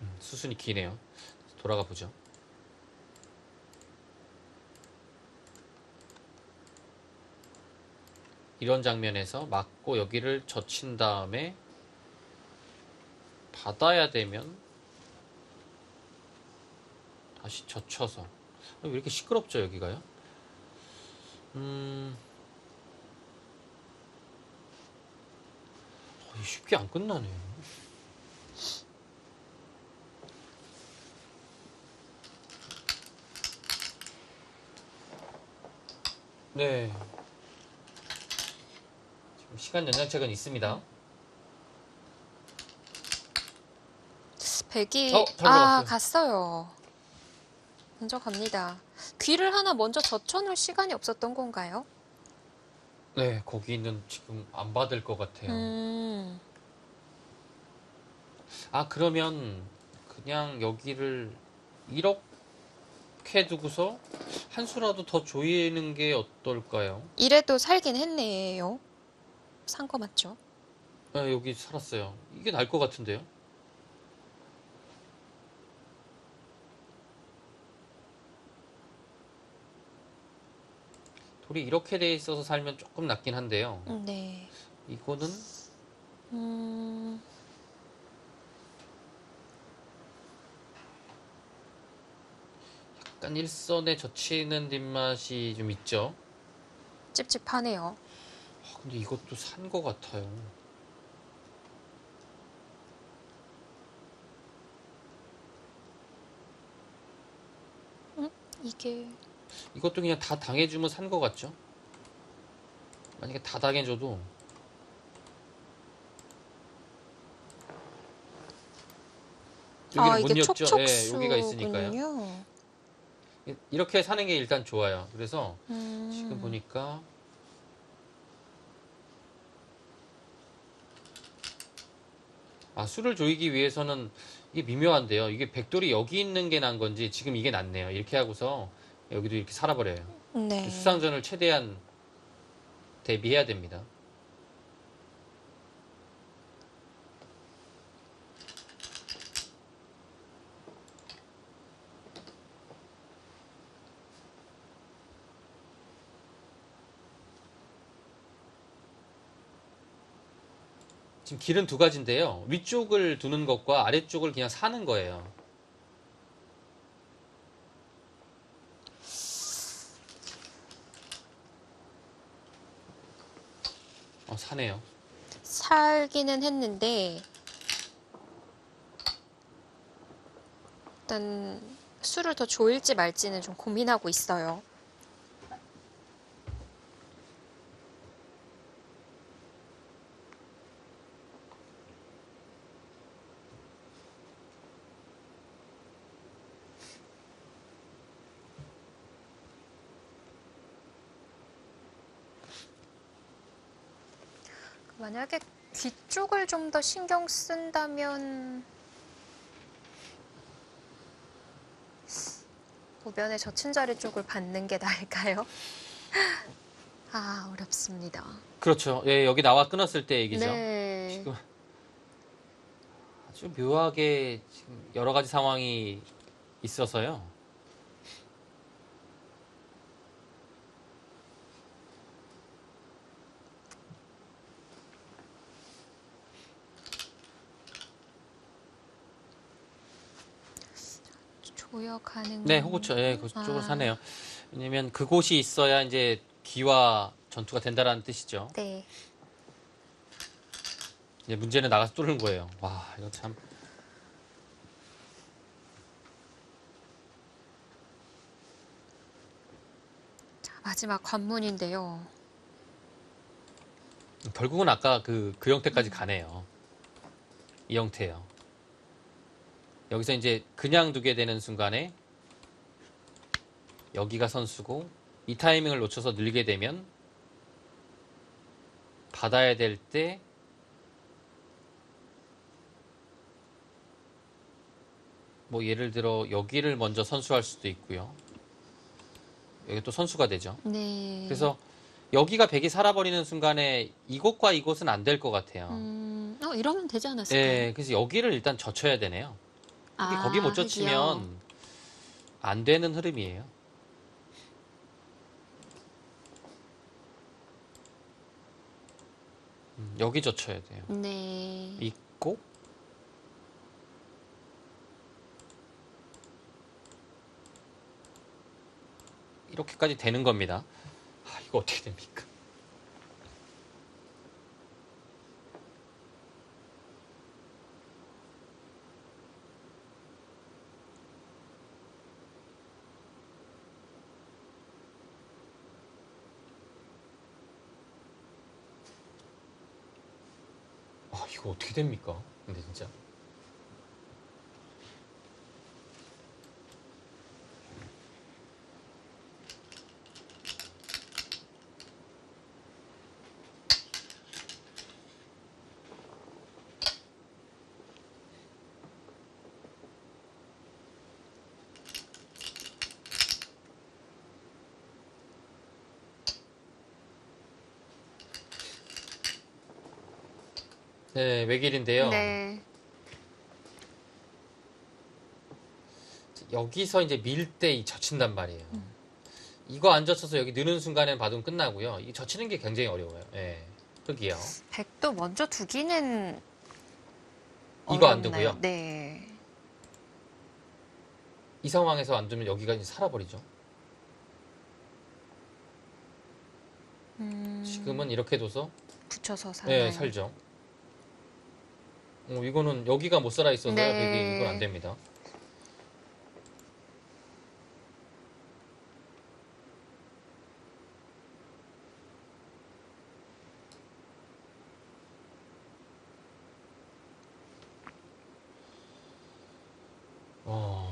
음, 수순이 기네요. 돌아가 보죠. 이런 장면에서 맞고 여기를 젖힌 다음에 받아야 되면 다시 젖혀서 왜 이렇게 시끄럽죠 여기가요? 음 어, 쉽게 안 끝나네. 네. 시간 연장책은 있습니다. 백이 어, 잘 아. 갔어요. 먼저 갑니다. 귀를 하나 먼저 젖혀놓을 시간이 없었던 건가요? 네, 거기는 지금 안 받을 것 같아요. 음, 아, 그러면 그냥 여기를 이렇게 두고서 한 수라도 더 조이는 게 어떨까요? 이래도 살긴 했네요. 산 거 맞죠? 아, 여기 살았어요. 이게 나을 것 같은데요? 돌이 이렇게 돼 있어서 살면 조금 낫긴 한데요. 음, 네. 이거는 음, 약간 일선에 젖히는 뒷맛이 좀 있죠. 찝찝하네요. 아, 근데 이것도 산것 같아요. 이게 이것도 그냥 다 당해주면 산것 같죠? 만약에 다 당해줘도 여기를 아못 이게 엮죠? 예, 여기가 있으니까요. 이렇게 사는 게 일단 좋아요. 그래서 음, 지금 보니까 아 술을 조이기 위해서는 이게 미묘한데요. 이게 백돌이 여기 있는 게 난 건지 지금 이게 낫네요. 이렇게 하고서 여기도 이렇게 살아버려요. 네. 수상전을 최대한 대비해야 됩니다. 지금 길은 두 가지인데요. 위쪽을 두는 것과 아래쪽을 그냥 사는 거예요. 어, 사네요. 살기는 했는데 일단 술을 더 조일지 말지는 좀 고민하고 있어요. 만약에 귀 쪽을 좀 더 신경 쓴다면 우변의 젖힌 자리 쪽을 받는 게 나을까요? 아 어렵습니다. 그렇죠. 예, 여기 나와 끊었을 때 얘기죠. 네. 지금 아주 묘하게 지금 여러 가지 상황이 있어서요. 부여가는 네, 호구초, 예, 그쪽으로 아. 사네요. 왜냐면 그곳이 있어야 이제 기와 전투가 된다라는 뜻이죠. 네. 이제 문제는 나가서 뚫는 거예요. 와, 이거 참. 자, 마지막 관문인데요. 결국은 아까 그, 그 형태까지 가네요. 이 형태요. 여기서 이제 그냥 두게 되는 순간에 여기가 선수고 이 타이밍을 놓쳐서 늘게 되면 받아야 될 때 뭐 예를 들어 여기를 먼저 선수할 수도 있고요. 여기 또 선수가 되죠. 네. 그래서 여기가 백이 살아버리는 순간에 이곳과 이곳은 안 될 것 같아요. 음, 어, 이러면 되지 않았을까요? 예, 그래서 여기를 일단 젖혀야 되네요. 아, 거기 못. 젖히면 안 되는 흐름이에요. 음, 여기 젖혀야 돼요. 네. 있고 이렇게까지 되는 겁니다. 아, 이거 어떻게 됩니까? 아, 이거 어떻게 됩니까? 근데 진짜. 네, 외길인데요. 네. 여기서 이제 밀 때 젖힌단 말이에요. 이거 안 젖혀서 여기 느는 순간엔 바둑 끝나고요. 이 젖히는 게 굉장히 어려워요. 예. 흙이요. 백도 먼저 두기는 이거 안 어렵나요? 두고요? 네. 이 상황에서 안 두면 여기가 이제 살아버리죠. 음, 지금은 이렇게 둬서 붙여서 살아요. 네, 살죠. 어, 이거는 여기가 못 살아 있어서요. 네. 백이 이건 안 됩니다. 어.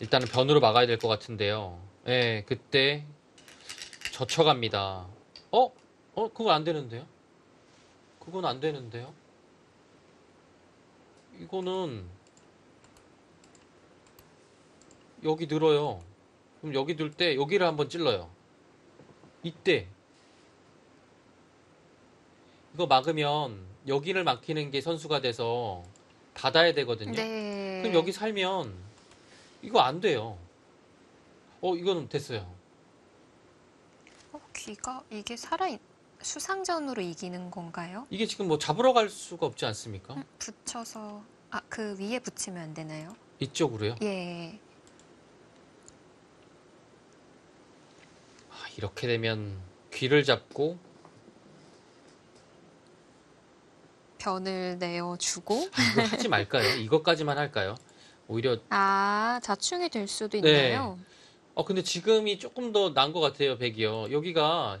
일단은 변으로 막아야 될 것 같은데요. 예, 그때 젖혀갑니다. 어? 어, 그거 안 되는데요? 그건 안 되는데요? 이거는 여기 늘어요. 그럼 여기 들 때 여기를 한번 찔러요. 이때 이거 막으면 여기를 막히는 게 선수가 돼서 받아야 되거든요. 네. 그럼 여기 살면 이거 안 돼요. 어, 이거는 됐어요. 어, 귀가 이게 살아 있... 수상전으로 이기는 건가요? 이게 지금 뭐 잡으러 갈 수가 없지 않습니까? 음, 붙여서 아 그 위에 붙이면 안 되나요? 이쪽으로요. 예. 아, 이렇게 되면 귀를 잡고 변을 내어 주고 이거 하지 말까요? 이것까지만 할까요? 오히려 아 자충이 될 수도 네. 있나요? 어 근데 지금이 조금 더 나은 것 같아요, 백이요. 여기가 이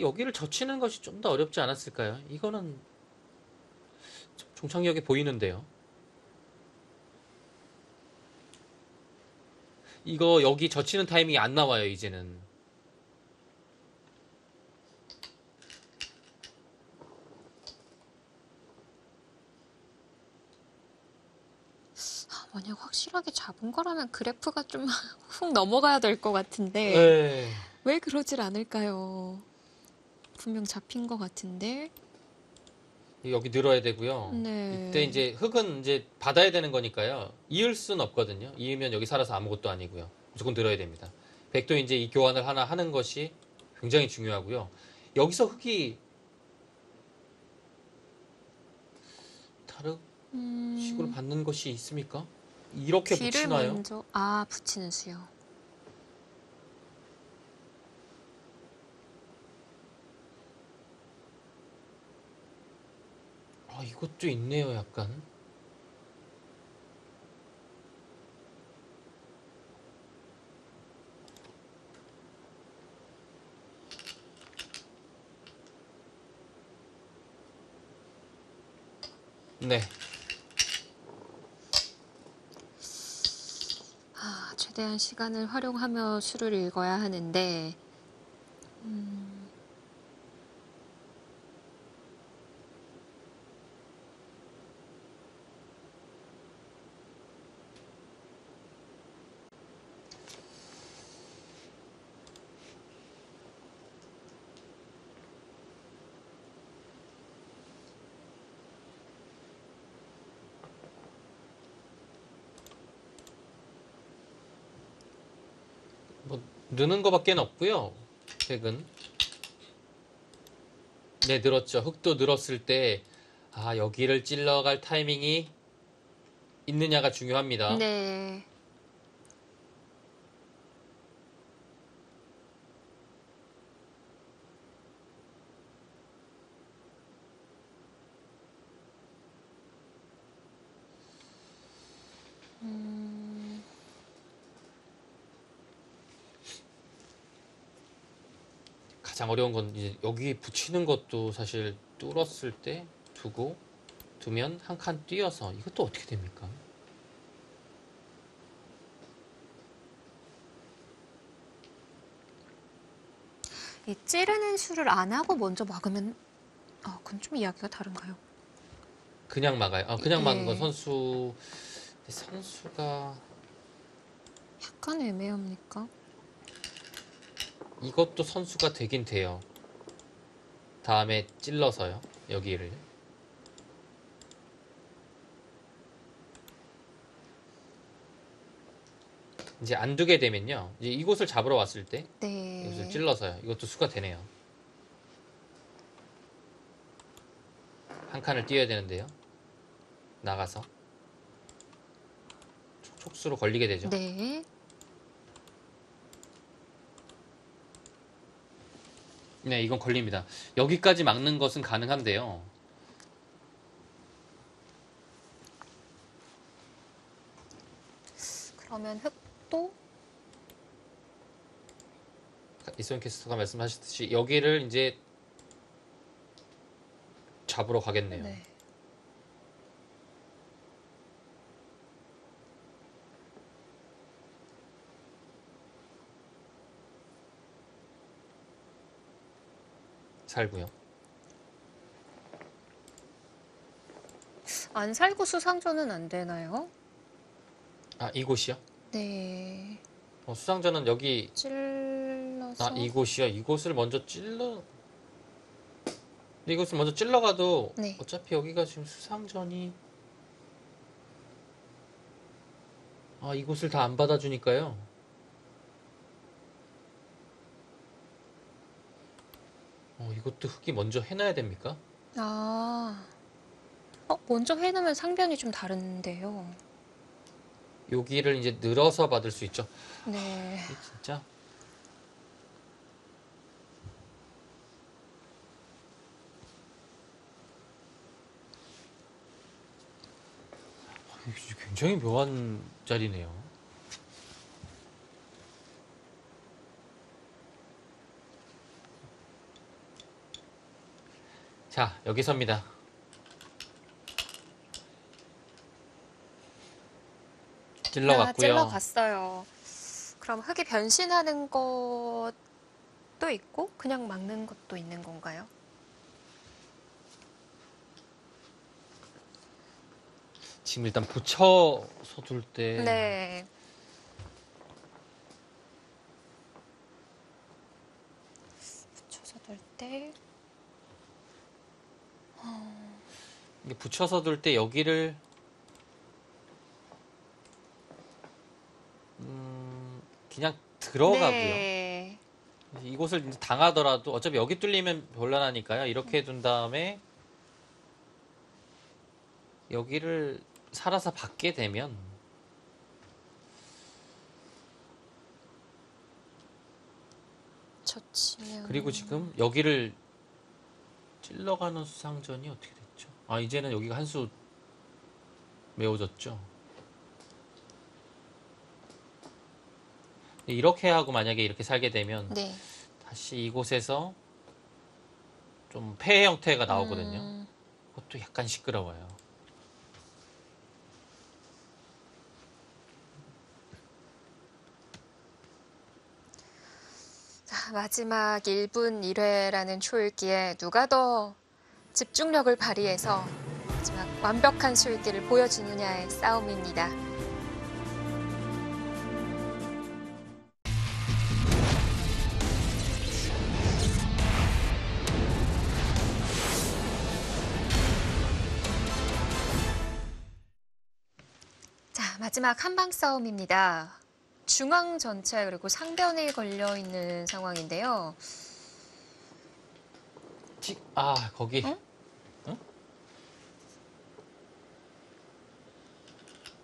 여기를 젖히는 것이 좀 더 어렵지 않았을까요? 이거는 좀 종착역에 보이는데요. 이거 여기 젖히는 타이밍이 안 나와요, 이제는. 아, 만약 확실하게 잡은 거라면 그래프가 좀 훅 넘어가야 될 것 같은데 네. 왜 그러질 않을까요? 분명 잡힌 것 같은데. 여기 늘어야 되고요. 네. 이때 이제 흙은 이제 받아야 되는 거니까요. 이을 수는 없거든요. 이으면 여기 살아서 아무것도 아니고요. 무조건 늘어야 됩니다. 백도 이제 이 교환을 하나 하는 것이 굉장히 중요하고요. 여기서 흙이 다르 음, 식으로 받는 것이 있습니까? 이렇게 붙이나요? 먼저 아 붙이는 수요. 아, 이것도 있네요, 약간. 네, 아, 최대한 시간을 활용하며 수를 읽어야 하는데, 음, 뭐 느는 거밖에 없고요. 백은 네 늘었죠. 흙도 늘었을 때 아, 여기를 찔러갈 타이밍이 있느냐가 중요합니다. 네. 가장 어려운 건 이제 여기 붙이는 것도 사실 뚫었을 때 두고 두면 한 칸 띄어서 이것도 어떻게 됩니까? 이 찌르는 수를 안 하고 먼저 막으면, 아, 그건 좀 이야기가 다른가요? 그냥 막아요. 아, 그냥 막는 건 예. 선수 근데 선수가 약간 애매합니까? 이것도 선수가 되긴 돼요. 다음에 찔러서요. 여기를. 이제 안 두게 되면요. 이제 이곳을 잡으러 왔을 때 네. 이것을 찔러서요. 이것도 수가 되네요. 한 칸을 띄어야 되는데요. 나가서 촉- 촉수로 걸리게 되죠. 네. 네, 이건 걸립니다. 여기까지 막는 것은 가능한데요. 그러면 흙도 이소영 캐스터가 말씀하셨듯이 여기를 이제 잡으러 가겠네요. 네. 살고요. 안 살고 수상전은 안 되나요? 아, 이곳이요? 네. 어, 수상전은 여기 찔러서 아, 이곳이요. 이곳을 먼저 찔러 이곳을 먼저 찔러가도 네. 어차피 여기가 지금 수상전이 아, 이곳을 다 안 받아주니까요. 어, 이것도 흙이 먼저 해놔야 됩니까? 아. 어, 먼저 해놓으면 상변이 좀 다른데요. 여기를 이제 늘어서 받을 수 있죠. 네. 진짜 아, 이게 진짜 굉장히 묘한 자리네요. 자, 여기서입니다. 아, 찔러갔고요. 찔러갔어요. 그럼 흙이 변신하는 것도 있고 그냥 막는 것도 있는 건가요? 지금 일단 붙여서 둘 때 네. 붙여서 둘 때. 이게 붙여서 둘 때 여기를 음, 그냥 들어가고요. 네. 이곳을 당하더라도 어차피 여기 뚫리면 곤란하니까요. 이렇게 둔 다음에 여기를 살아서 받게 되면 그리고 지금 여기를 찔러가는 수상전이 어떻게 됐죠? 아 이제는 여기가 한 수 메워졌죠. 이렇게 하고 만약에 이렇게 살게 되면 네. 다시 이곳에서 좀 폐해 형태가 나오거든요. 음, 그것도 약간 시끄러워요. 자, 마지막 1분 1회라는 초읽기에 누가 더 집중력을 발휘해서 마지막 완벽한 초읽기를 보여주느냐의 싸움입니다. 자, 마지막 한방 싸움입니다. 중앙 전체 그리고 상변에 걸려 있는 상황인데요. 틱, 아 거기 어? 응?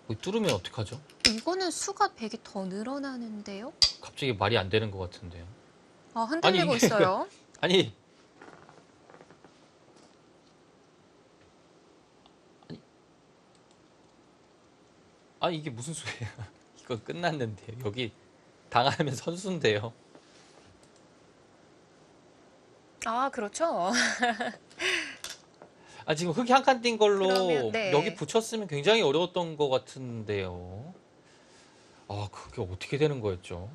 거기 뚫으면 어떡하죠? 이거는 수가 100이 더 늘어나는데요? 갑자기 말이 안 되는 것 같은데요. 아, 흔들리고 아니, 이게- 있어요. 아니 아니 아니 이게 무슨 소리야? 이거 끝났는데요. 여기 당하면 선수인데요. 아, 그렇죠. 아 지금 흙이 한 칸 띈 걸로 그러면, 네. 여기 붙였으면 굉장히 어려웠던 것 같은데요. 아 그게 어떻게 되는 거였죠?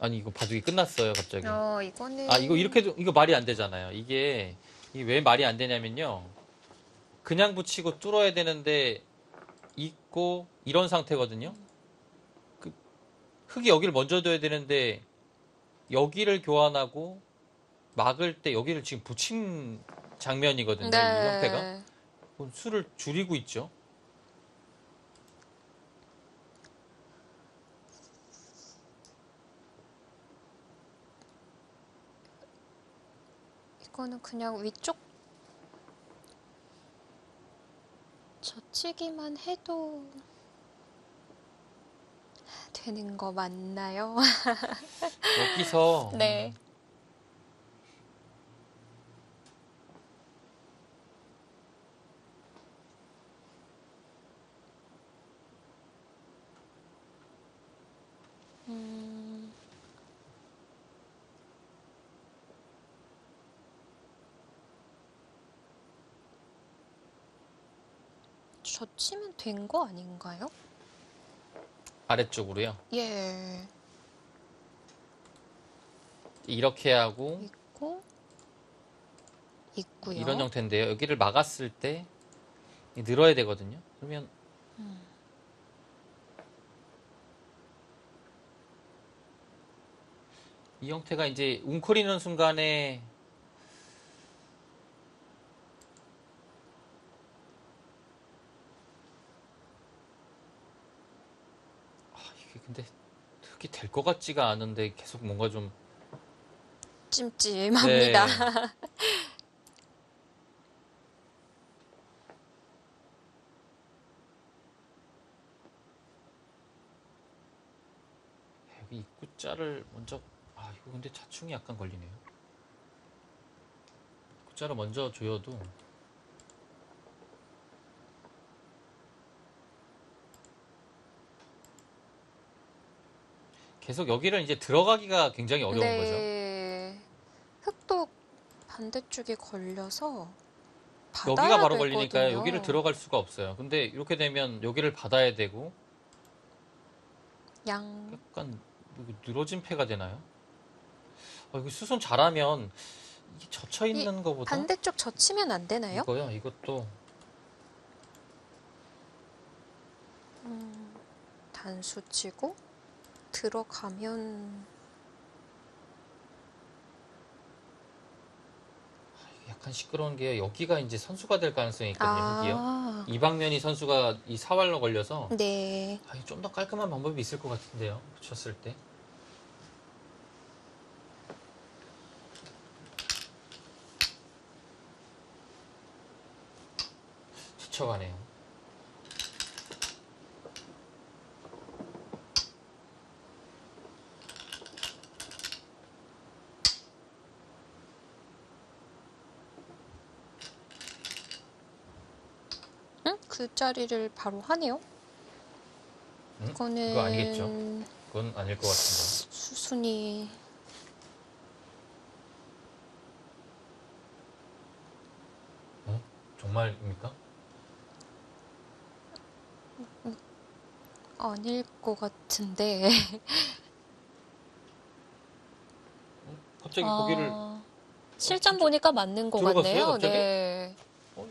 아니 이거 바둑이 끝났어요 갑자기. 어, 이거는 아 이거 이렇게 도 이거 말이 안 되잖아요. 이게 이게 왜 말이 안 되냐면요. 그냥 붙이고 뚫어야 되는데 있고 이런 상태거든요. 그 흙이 여기를 먼저 둬야 되는데 여기를 교환하고 막을 때 여기를 지금 붙인 장면이거든요. 이 형태가 뭐 수를 줄이고 있죠. 이거는 그냥 위쪽 젖히기만 해도 되는 거 맞나요? 여기서 네. 음, 젖히면 된 거 아닌가요? 아래쪽으로요. 예. 이렇게 하고 있고 있고요. 이런 형태인데요. 여기를 막았을 때 늘어야 되거든요. 그러면 음. 이 형태가 이제 웅크리는 순간에 아, 이게 근데 흙이 될 것 같지가 않은데 계속 뭔가 좀 찜찜합니다. 네. 여기 입구자를 먼저 아 이거 근데 자충이 약간 걸리네요. 입구자를 먼저 조여도 계속 여기를 이제 들어가기가 굉장히 어려운 거죠. 네. 흙도 반대쪽에 걸려서 여기가 바로 걸리니까. 여기를 들어갈 수가 없어요. 근데 이렇게 되면 여기를 받아야 되고 양 약간 늘어진 패가 되나요? 아, 이거 수선 잘하면 이게 젖혀 있는 거보다 반대쪽 젖히면 안 되나요? 이거요. 이것도 음, 단수 치고 들어가면 약간 시끄러운 게 여기가 이제 선수가 될 가능성이 있거든요. 아. 이 방면이 선수가 이 사활로 걸려서 네. 아, 좀더 깔끔한 방법이 있을 것 같은데요. 붙였을 때. 지쳐가네요. 응? 그 자리를 바로 하네요. 응? 이거는 그거 아니겠죠? 그건 아닐 것 같은데. 수순이 정말입니까? 아닐 것 같은데. 갑자기 고개를 아, 실전 보니까 맞는 것 들어갔어요, 같네요. 갑자기? 네. 어?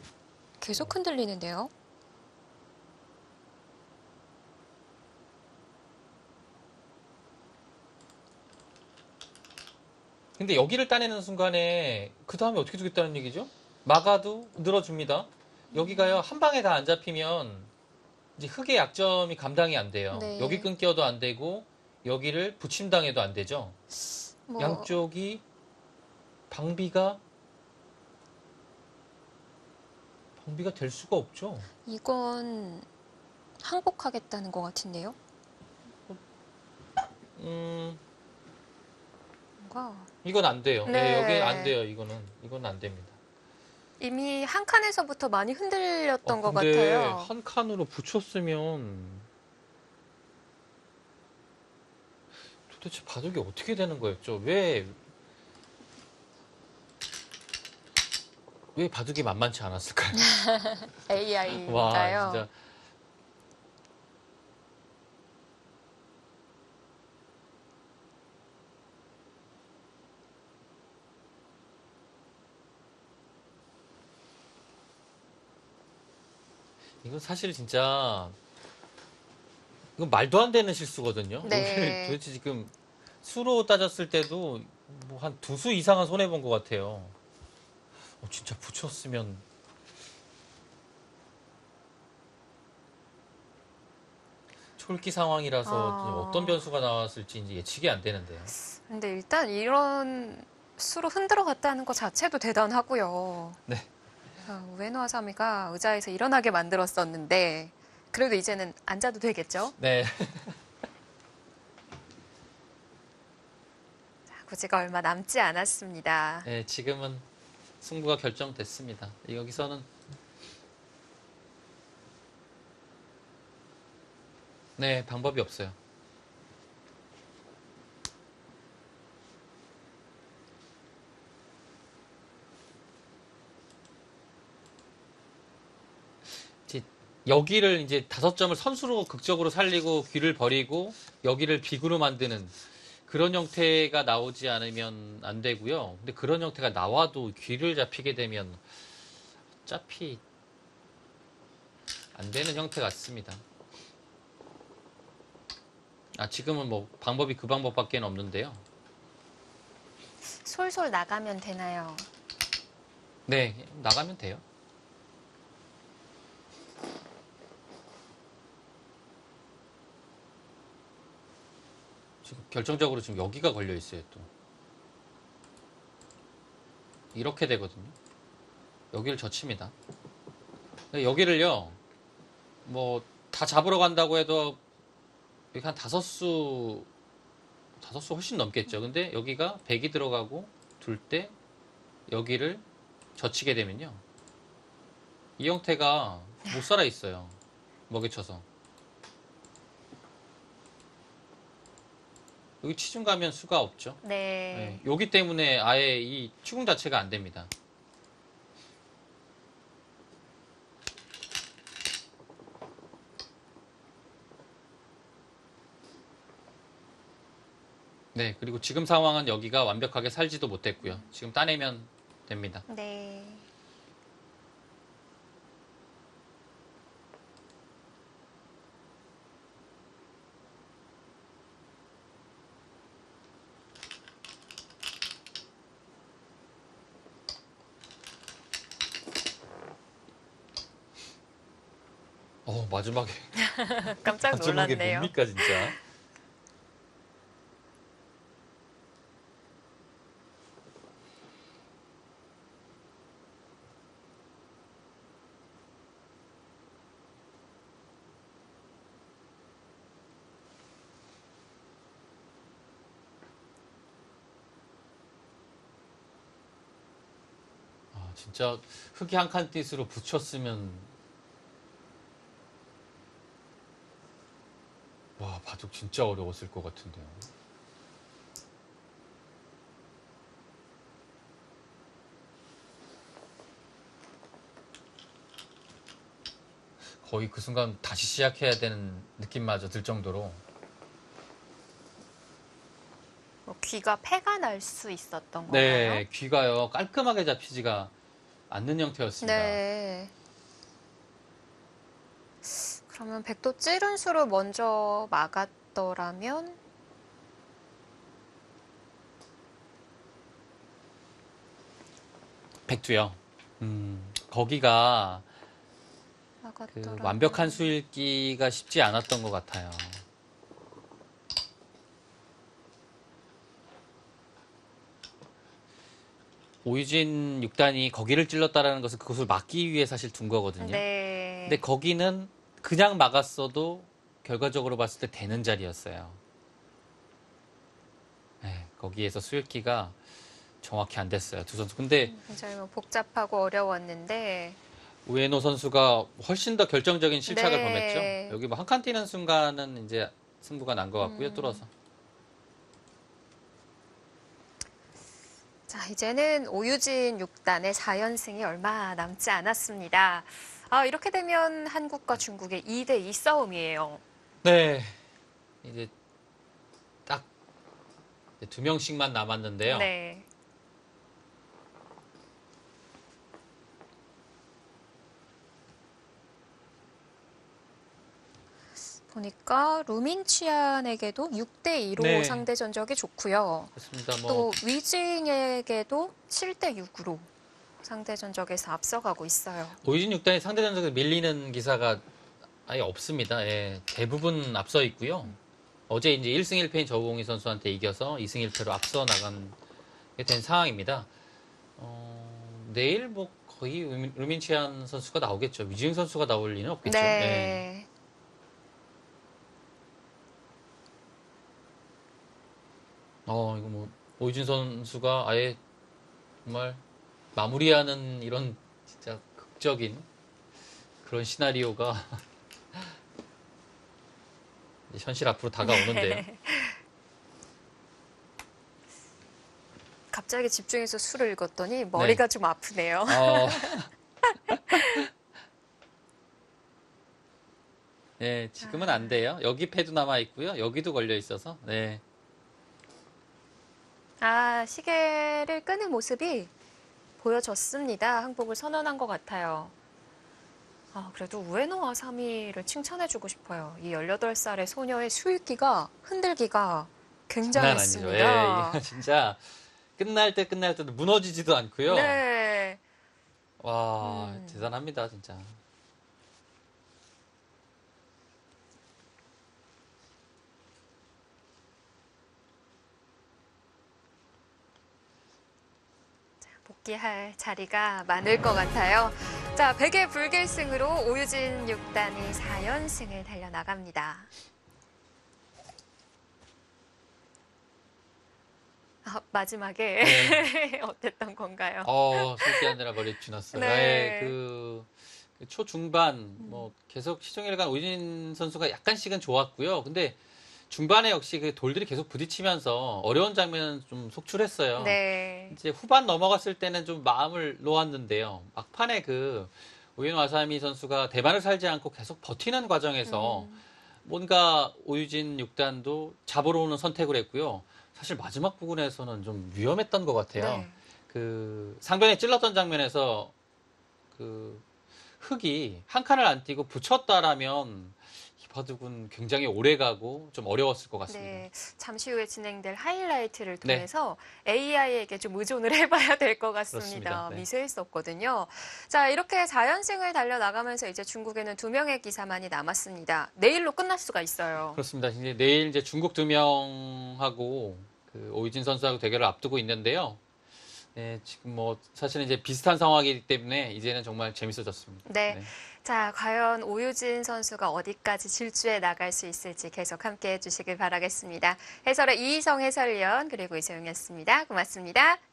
계속 흔들리는데요. 근데 여기를 따내는 순간에 그 다음에 어떻게 주겠다는 얘기죠? 막아도 늘어줍니다. 여기가요 한 방에 다 안 잡히면 이제 흙의 약점이 감당이 안 돼요. 네. 여기 끊겨도 안 되고 여기를 붙임당해도 안 되죠. 뭐 양쪽이 방비가 방비가 될 수가 없죠. 이건 항복하겠다는 것 같은데요. 음 뭔가 이건 안 돼요. 네. 네. 여기 안 돼요. 이거는 이건 안 됩니다. 이미 한 칸에서부터 많이 흔들렸던 어, 것 근데 같아요. 한 칸으로 붙였으면 도대체 바둑이 어떻게 되는 거였죠? 왜, 왜 바둑이 만만치 않았을까요? AI인가요? 와, 진짜. 이건 사실 진짜 이건 말도 안 되는 실수거든요. 네. 도대체 지금 수로 따졌을 때도 뭐 한 두 수 이상은 손해 본 것 같아요. 어, 진짜 붙였으면 촐기 상황이라서 아. 어떤 변수가 나왔을지 이제 예측이 안 되는데요. 근데 일단 이런 수로 흔들어 갔다는 것 자체도 대단하고요. 네. 아, 우에노 아사미가 의자에서 일어나게 만들었었는데 그래도 이제는 앉아도 되겠죠? 네. 자, 고지가 얼마 남지 않았습니다. 네, 지금은 승부가 결정됐습니다. 여기서는 네, 방법이 없어요. 여기를 이제 다섯 점을 선수로 극적으로 살리고 귀를 버리고 여기를 비구로 만드는 그런 형태가 나오지 않으면 안 되고요. 근데 그런 형태가 나와도 귀를 잡히게 되면 어차피 안 되는 형태 같습니다. 아, 지금은 뭐 방법이 그 방법밖에 없는데요. 솔솔 나가면 되나요? 네, 나가면 돼요. 지금 결정적으로 지금 여기가 걸려 있어요, 또. 이렇게 되거든요. 여기를 젖힙니다. 여기를요, 뭐, 다 잡으러 간다고 해도, 여기 한 다섯 수, 다섯 수 훨씬 넘겠죠. 근데 여기가 100이 들어가고, 둘 때, 여기를 젖히게 되면요. 이 형태가 못 살아 있어요. 먹이쳐서. 여기 치중 가면 수가 없죠. 네. 네, 여기 때문에 아예 이 추궁 자체가 안 됩니다. 네, 그리고 지금 상황은 여기가 완벽하게 살지도 못했고요. 지금 따내면 됩니다. 네. 마지막에 깜짝 마지막에 뭡니까 진짜. 아, 진짜 흙이 한 칸 띠으로 붙였으면 와 바둑 진짜 어려웠을 것 같은데요. 거의 그 순간 다시 시작해야 되는 느낌마저 들 정도로 뭐 귀가 패가 날 수 있었던 건가요? 네 귀가요 깔끔하게 잡히지가 않는 형태였습니다. 네. 그러면 백도 찌른 수를 먼저 막았더라면 백두요. 음, 거기가 그 완벽한 수 읽기가 쉽지 않았던 것 같아요. 오유진 6단이 거기를 찔렀다라는 것은 그것을 막기 위해 사실 둔 거거든요. 네. 근데 거기는 그냥 막았어도 결과적으로 봤을 때 되는 자리였어요. 네, 거기에서 수읽기가 정확히 안 됐어요. 두 선수. 근데 굉장히 뭐 복잡하고 어려웠는데 우에노 선수가 훨씬 더 결정적인 실착을 네. 범했죠. 여기 뭐 한 칸 뛰는 순간은 이제 승부가 난 것 같고요. 음. 뚫어서. 자, 이제는 오유진 6단의 4연승이 얼마 남지 않았습니다. 아, 이렇게 되면 한국과 중국의 2대2 싸움이에요. 네. 이제 딱 두 명씩만 남았는데요. 네. 보니까 루민치안에게도 6대 2로 네. 상대 전적이 좋고요. 그렇습니다. 뭐 또 위징에게도 7대 6으로 상대 전적에서 앞서가고 있어요. 오유진 6단이 상대 전적에 밀리는 기사가 아예 없습니다. 예, 대부분 앞서 있고요. 어제 이제 1승 1패인 저우공희 선수한테 이겨서 2승 1패로 앞서 나간 게된 상황입니다. 어, 내일 뭐 거의 루민- 루민치안 선수가 나오겠죠. 위지흥 선수가 나올 리는 없겠죠. 예. 네. 어, 이거 뭐, 오유진 선수가 아예 정말 마무리하는 이런 진짜 극적인 그런 시나리오가 현실 앞으로 다가오는데요. 갑자기 집중해서 술을 읽었더니 머리가 좀 아프네요. 어. 네, 지금은 안 돼요. 여기 패도 남아 있고요. 여기도 걸려 있어서. 네. 아, 시계를 끄는 모습이 보여졌습니다. 항복을 선언한 것 같아요. 아, 그래도 우에노와 3위를 칭찬해주고 싶어요. 이 18살의 소녀의 수익기가 흔들기가. 굉장했습니다. 예, 진짜 끝날 때 끝날 때도 무너지지도 않고요. 네. 와, 음. 대단합니다, 진짜. 복귀할 자리가 많을 것 같아요. 자, 100의 불결승으로 오유진 6단이 4연승을 달려나갑니다. 아, 마지막에 어땠던 건가요? 어, 술기하느라 머리 지났어요. 네. 네. 그, 그 초중반, 뭐, 계속 시종일관 오진 선수가 약간씩은 좋았고요. 근데 중반에 역시 그 돌들이 계속 부딪히면서 어려운 장면은 좀 속출했어요. 네. 이제 후반 넘어갔을 때는 좀 마음을 놓았는데요. 막판에 그 오윤 와사미 선수가 대만을 살지 않고 계속 버티는 과정에서 음. 뭔가 오유진 6단도 잡으러 오는 선택을 했고요. 사실 마지막 부분에서는 좀 위험했던 것 같아요. 네. 그 상변에 찔렀던 장면에서 그 흙이 한 칸을 안 띄고 붙였다라면 이 바둑은 굉장히 오래 가고 좀 어려웠을 것 같습니다. 네, 잠시 후에 진행될 하이라이트를 네. 통해서 AI에게 좀 의존을 해봐야 될 것 같습니다. 네. 미세했었거든요. 자, 이렇게 4연승을 달려나가면서 이제 중국에는 두 명의 기사만이 남았습니다. 내일로 끝날 수가 있어요. 그렇습니다. 이제 내일 이제 중국 두 명하고 그 오유진 선수하고 대결을 앞두고 있는데요. 네, 지금 뭐 사실은 이제 비슷한 상황이기 때문에 이제는 정말 재밌어졌습니다. 네. 자, 과연 오유진 선수가 어디까지 질주해 나갈 수 있을지 계속 함께 해 주시길 바라겠습니다. 해설의 이희성 해설위원 그리고 이소영이었습니다. 고맙습니다.